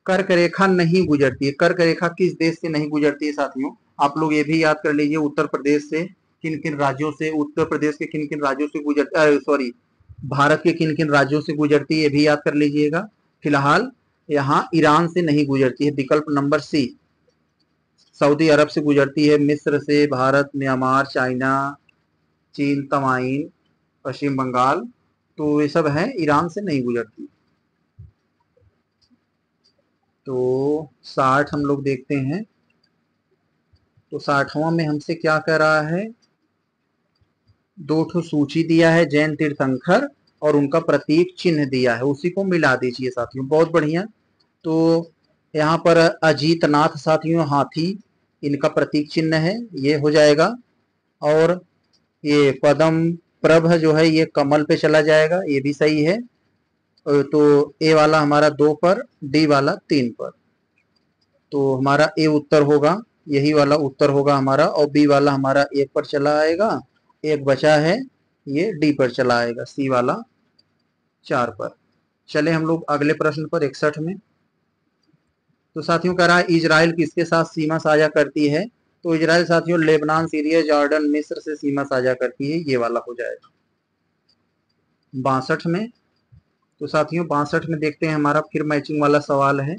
कर्क रेखा नहीं गुजरती है। कर्क रेखा किस देश से नहीं गुजरती है साथियों? आप लोग ये भी याद कर लीजिए, उत्तर प्रदेश से किन किन राज्यों से, उत्तर प्रदेश के किन किन राज्यों से गुजर सॉरी भारत के किन किन राज्यों से गुजरती है भी याद कर लीजिएगा। फ़िलहाल, यहाँ ईरान से नहीं गुजरती है, विकल्प नंबर सी। सऊदी अरब से गुजरती है, मिस्र से, भारत, म्यांमार, चाइना, चीन, तमाइन, पश्चिम बंगाल तो ये सब है, ईरान से नहीं गुजरती। तो साठ हम लोग देखते हैं। तो साठवां में हमसे क्या कह रहा है? दो सूची दिया है जैन तीर्थंकर और उनका प्रतीक चिन्ह दिया है। उसी को मिला दीजिए साथियों। बहुत बढ़िया। तो यहाँ पर अजीत नाथ साथियों, हाथी, इनका प्रतीक चिन्ह है। ये हो जाएगा। और ये पदम प्रभ जो है, ये कमल पे चला जाएगा। ये भी सही है। तो ए वाला हमारा दो पर, डी वाला तीन पर। तो हमारा ए उत्तर होगा। यही वाला उत्तर होगा हमारा और बी वाला हमारा एक पर चला आएगा। एक बचा है, ये डी पर चला आएगा सी वाला चार पर। चले हम लोग अगले प्रश्न पर इकसठ में। तो साथियों कह रहा है, इजराइल किसके साथ सीमा साझा करती है? तो इजराइल साथियों, लेबनान, सीरिया, जॉर्डन, मिस्र से सीमा साझा करती है, ये वाला हो जाएगा। बासठ में। तो साथियों, बासठ में देखते हैं हमारा फिर मैचिंग वाला सवाल है।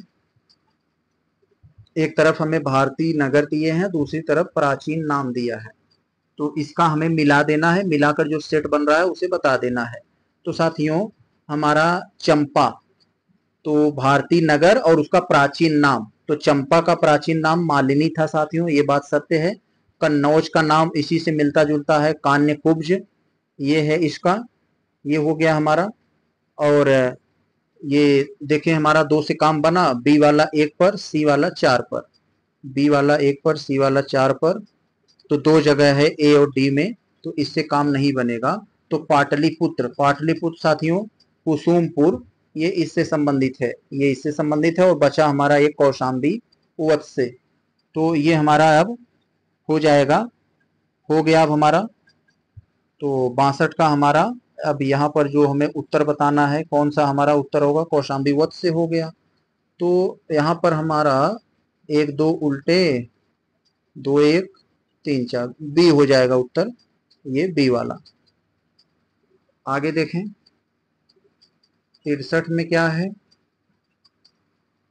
एक तरफ़ हमें भारतीय नगर दिए हैं, दूसरी तरफ़ प्राचीन नाम दिया है। तो इसका हमें मिला देना है, मिलाकर जो सेट बन रहा है उसे बता देना है। तो साथियों, हमारा चंपा तो भारतीय नगर और उसका प्राचीन नाम तो चंपा का प्राचीन नाम मालिनी था साथियों, ये बात सत्य है। कन्नौज का नाम इसी से मिलता जुलता है कान्य कुब्ज ये है इसका, ये हो गया हमारा। और ये देखें, हमारा दो से काम बना, बी वाला एक पर, सी वाला चार पर। बी वाला एक पर, सी वाला चार पर तो दो जगह है ए और डी में तो इससे काम नहीं बनेगा। तो पाटलिपुत्र पाटलिपुत्र साथियों, कुसुमपुर, ये इससे संबंधित है। ये इससे संबंधित है और बचा हमारा एक कौशाम्बी वत से। तो ये हमारा अब हो जाएगा। हो गया अब हमारा। तो बासठ का हमारा, अब यहाँ पर जो हमें उत्तर बताना है, कौन सा हमारा उत्तर होगा? कौशाम्बी वत से हो गया। तो यहाँ पर हमारा एक, दो उल्टे, दो एक तीन चार बी हो जाएगा उत्तर, ये बी वाला। आगे देखें, तिरसठ में क्या है?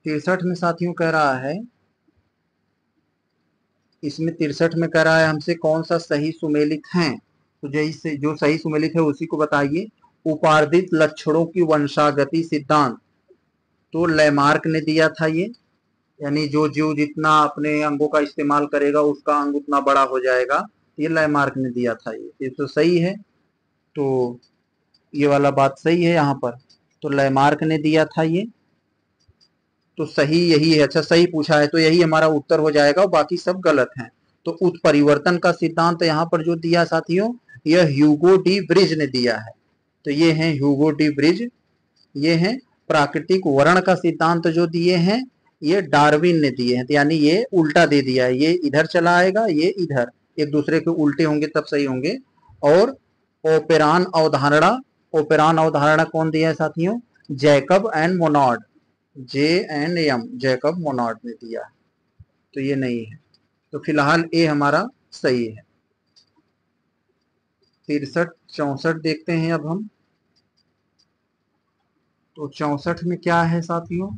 तिरसठ में साथियों कह रहा है, इसमें तिरसठ में कह रहा है हमसे कौन सा सही सुमेलित है? तो जैसे जो सही सुमेलित है उसी को बताइए। उपार्जित लक्षणों की वंशागति सिद्धांत। तो लैमार्क ने दिया था ये। यानी जो जीव जितना अपने अंगों का इस्तेमाल करेगा, उसका अंग उतना बड़ा हो जाएगा। ये लैमार्क ने दिया था ये। ये तो सही है। तो ये वाला बात सही है यहाँ पर। तो लैमार्क ने दिया था ये। तो सही यही है। अच्छा सही पूछा है तो यही हमारा उत्तर हो जाएगा और बाकी सब गलत है। तो उत्परिवर्तन का सिद्धांत यहाँ पर जो दिया साथियों, यह ह्यूगो डी ब्रिज ने दिया है। तो ये है ह्यूगो डी ब्रिज। ये है प्राकृतिक वर्ण का सिद्धांत जो दिए हैं। ये डार्विन ने दिए हैं तो यानी ये उल्टा दे दिया है, ये इधर चला आएगा, ये इधर, एक दूसरे के उल्टे होंगे तब सही होंगे। और ओपेरान अवधारणा ओपेरान अवधारणा कौन दिया है साथियों? Jacob and Monod J and M, Jacob Monod ने दिया है। तो ये नहीं है तो फ़िलहाल ए हमारा सही है। तिरसठ, चौसठ देखते हैं अब हम। तो चौसठ में क्या है साथियों?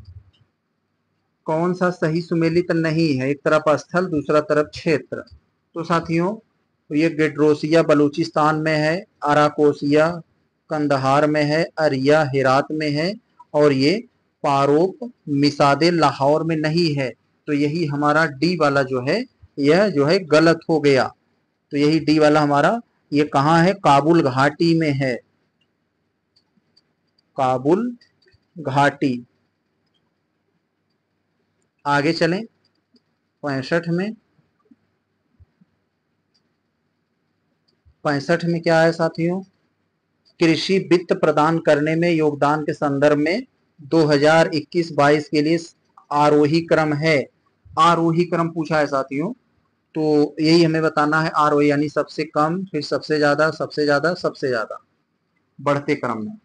कौन सा सही सुमेलित नहीं है? एक तरफ़ स्थल, दूसरा तरफ़ क्षेत्र। तो साथियों, ये गेड्रोसिया बलूचिस्तान में है, अराकोसिया कंदहार में है, अरिया हिरात में है, और ये पारोप मिसादे लाहौर में नहीं है। तो यही हमारा डी वाला जो है, यह जो है गलत हो गया। तो यही डी वाला हमारा, ये कहाँ है? काबुल घाटी में है। काबुल घाटी। आगे चलें। पैंसठ में। पैंसठ में क्या है साथियों? कृषि वित्त प्रदान करने में योगदान के संदर्भ में 2021-22 के लिए आरोही क्रम है। आरोही क्रम पूछा है साथियों तो यही हमें बताना है आर यानी सबसे कम, फिर सबसे ज़्यादा सबसे ज़्यादा सबसे ज़्यादा, बढ़ते क्रम में।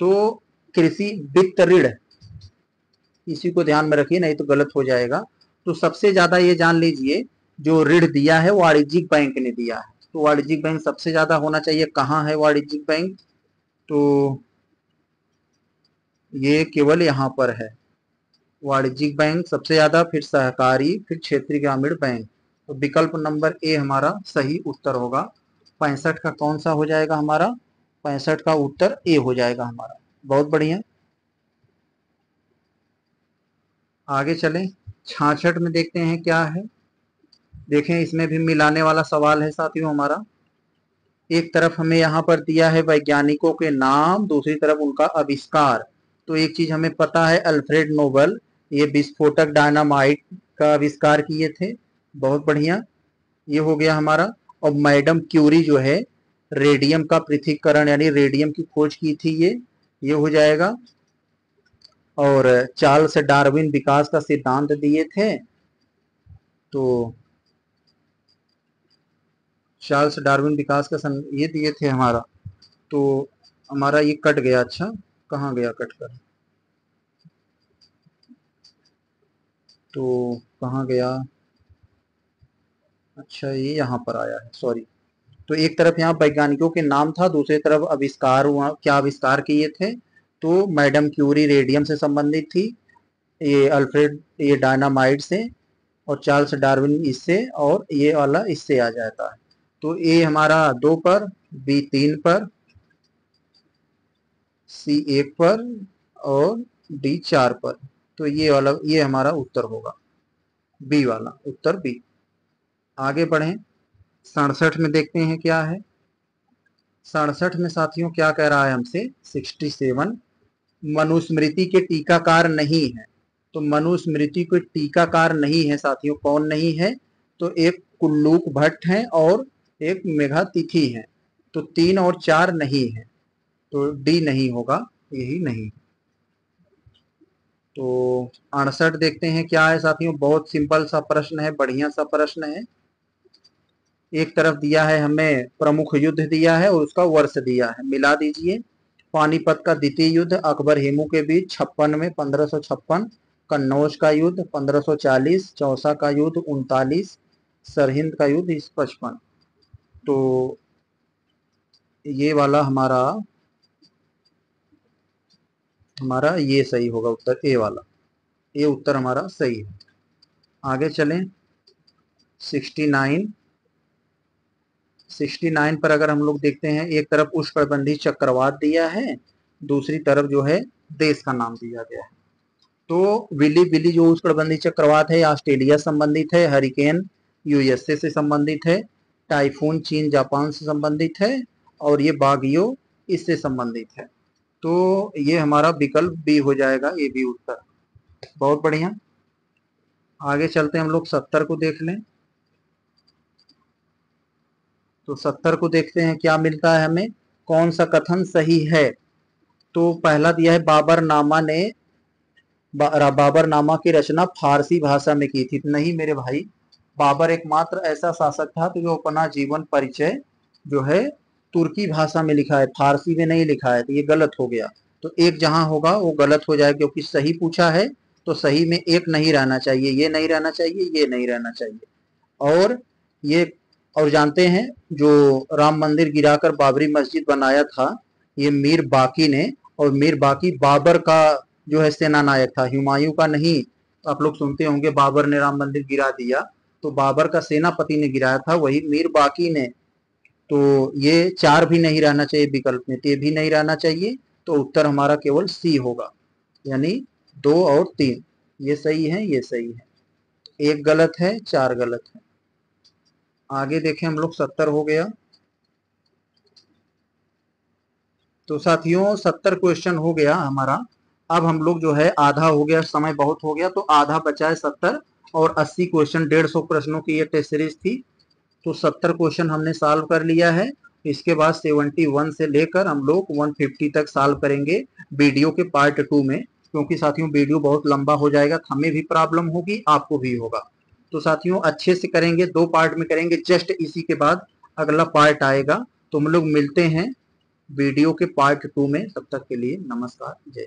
तो कृषि वित्त ऋण इसी को ध्यान में रखिए, नहीं तो गलत हो जाएगा। तो सबसे ज़्यादा ये जान लीजिए, जो ऋण दिया है वाणिज्यिक बैंक ने दिया है। तो वाणिज्यिक बैंक सबसे ज़्यादा होना चाहिए, कहाँ है वाणिज्यिक बैंक? तो ये केवल यहाँ पर है। वाणिज्यिक बैंक सबसे ज़्यादा, फिर सहकारी, फिर क्षेत्रीय ग्रामीण बैंक। तो विकल्प नंबर ए हमारा सही उत्तर होगा। पैंसठ का कौन सा हो जाएगा हमारा? पैंसठ का उत्तर ए हो जाएगा हमारा। बहुत बढ़िया। आगे चलें। छाछठ में देखते हैं क्या है। देखें, इसमें भी मिलाने वाला सवाल है साथियों हमारा। एक तरफ़ हमें यहाँ पर दिया है वैज्ञानिकों के नाम, दूसरी तरफ़ उनका आविष्कार। तो एक चीज़ हमें पता है, अल्फ्रेड नोबल, ये विस्फोटक डायनामाइट का आविष्कार किए थे। बहुत बढ़िया। ये हो गया हमारा। और मैडम क्यूरी जो है, रेडियम का पृथ्वीकरण यानी रेडियम की खोज की थी ये। ये हो जाएगा। और चार्ल्स डार्विन विकास का सिद्धांत दिए थे। तो चार्ल्स डार्विन विकास का सन ये दिए थे हमारा। तो हमारा ये कट गया। अच्छा कहाँ गया कट कर? तो कहाँ गया? अच्छा ये यहाँ पर आया है सॉरी तो एक तरफ़ यहाँ वैज्ञानिकों के नाम था, दूसरी तरफ़ आविष्कार हुआ, क्या आविष्कार किए थे? तो मैडम क्यूरी रेडियम से संबंधित थी, ये अल्फ्रेड, ये डायनामाइट से और चार्ल्स डार्विन इससे और ये वाला इससे आ जाता है। तो ए हमारा दो पर, बी तीन पर, सी एक पर और डी चार पर। तो ये वाला, ये हमारा उत्तर होगा। बी वाला, उत्तर बी। आगे बढ़ें। सड़सठ में देखते हैं क्या है। सड़सठ में साथियों क्या कह रहा है हमसे? Sixty seven. मनुस्मृति के टीकाकार नहीं है। तो मनुस्मृति कोई टीकाकार नहीं है, साथियों, कौन नहीं है? तो एक कुल्लूक भट्ट है और एक मेघा तिथि है। तो तीन और चार नहीं है। तो डी नहीं होगा, यही नहीं। तो अड़सठ देखते हैं क्या है, साथियों। बहुत सिंपल सा प्रश्न है, बढ़िया सा प्रश्न है। एक तरफ़ दिया है हमें प्रमुख युद्ध दिया है और उसका वर्ष दिया है। मिला दीजिए। पानीपत का द्वितीय युद्ध, अकबर हेमू के बीच, छप्पन में पंद्रह कन्नौज का युद्ध, पंद्रह सौ चालीस, चौसा का युद्ध, उनतालीस, सरहिंद का युद्ध, इस पचपन। तो ये वाला हमारा हमारा ये सही होगा उत्तर, ए वाला। ये उत्तर हमारा सही है। आगे चलें। सिक्सटी नाइन सिक्सटी नाइन पर अगर हम लोग देखते हैं, एक तरफ़ उष्णकटिबंधीय चक्रवात दिया है, दूसरी तरफ़ जो है देश का नाम दिया गया है। तो विली विली जो उष्णकटिबंधीय चक्रवात है, ऑस्ट्रेलिया संबंधित है, हरिकेन यूएसए से संबंधित है, टाइफून चीन जापान से संबंधित है, और ये बागियो इससे संबंधित है। तो ये हमारा विकल्प बी हो जाएगा ये भी उत्तर। बहुत बढ़िया। आगे चलते हम लोग, सत्तर को देख लें। तो सत्तर को देखते हैं क्या मिलता है हमें? कौन सा कथन सही है? तो पहला दिया है बाबर नामा ने बा, बाबर नामा की रचना फारसी भाषा में की थी। नहीं मेरे भाई बाबर एकमात्र ऐसा शासक था तो जो अपना जीवन परिचय जो है तुर्की भाषा में लिखा है फारसी में नहीं लिखा है तो ये गलत हो गया। तो एक जहाँ होगा वो गलत हो जाएगा क्योंकि सही पूछा है तो सही में एक नहीं रहना चाहिए ये नहीं रहना चाहिए ये नहीं रहना चाहिए। और ये और जानते हैं जो राम मंदिर गिराकर बाबरी मस्जिद बनाया था, ये मीर बाकी ने, और मीर बाकी बाबर का जो है सेना नायक था। हुमायूं का नहीं, आप लोग सुनते होंगे, बाबर ने राम मंदिर गिरा दिया। तो बाबर का सेनापति ने गिराया था, वही मीर बाकी ने। तो ये चार भी नहीं रहना चाहिए विकल्प में। ये भी नहीं रहना चाहिए तो उत्तर हमारा केवल सी होगा। यानी दो और तीन। ये सही है, ये सही है। एक गलत है, चार गलत है। आगे देखें, हम लोग सत्तर हो गया। तो साथियों, सत्तर क्वेश्चन हो गया हमारा। अब हम लोग जो है, आधा हो गया, समय बहुत हो गया तो आधा बचा है सत्तर और अस्सी क्वेश्चन डेढ़ सौ प्रश्नों की ये टेस्ट सीरीज़ थी। तो सत्तर क्वेश्चन हमने सॉल्व कर लिया है। इसके बाद सेवेंटी वन से लेकर हम लोग वन फिफ्टी तक सॉल्व करेंगे वीडियो के पार्ट टू में। क्योंकि साथियों वीडियो बहुत लंबा हो जाएगा, हमें भी प्रॉब्लम होगी, आपको भी होगा। तो साथियों, अच्छे से करेंगे, दो पार्ट में करेंगे जस्ट इसी के बाद अगला पार्ट आएगा। तो लोग मिलते हैं वीडियो के पार्ट टू में। तब तक के लिए नमस्कार, जय।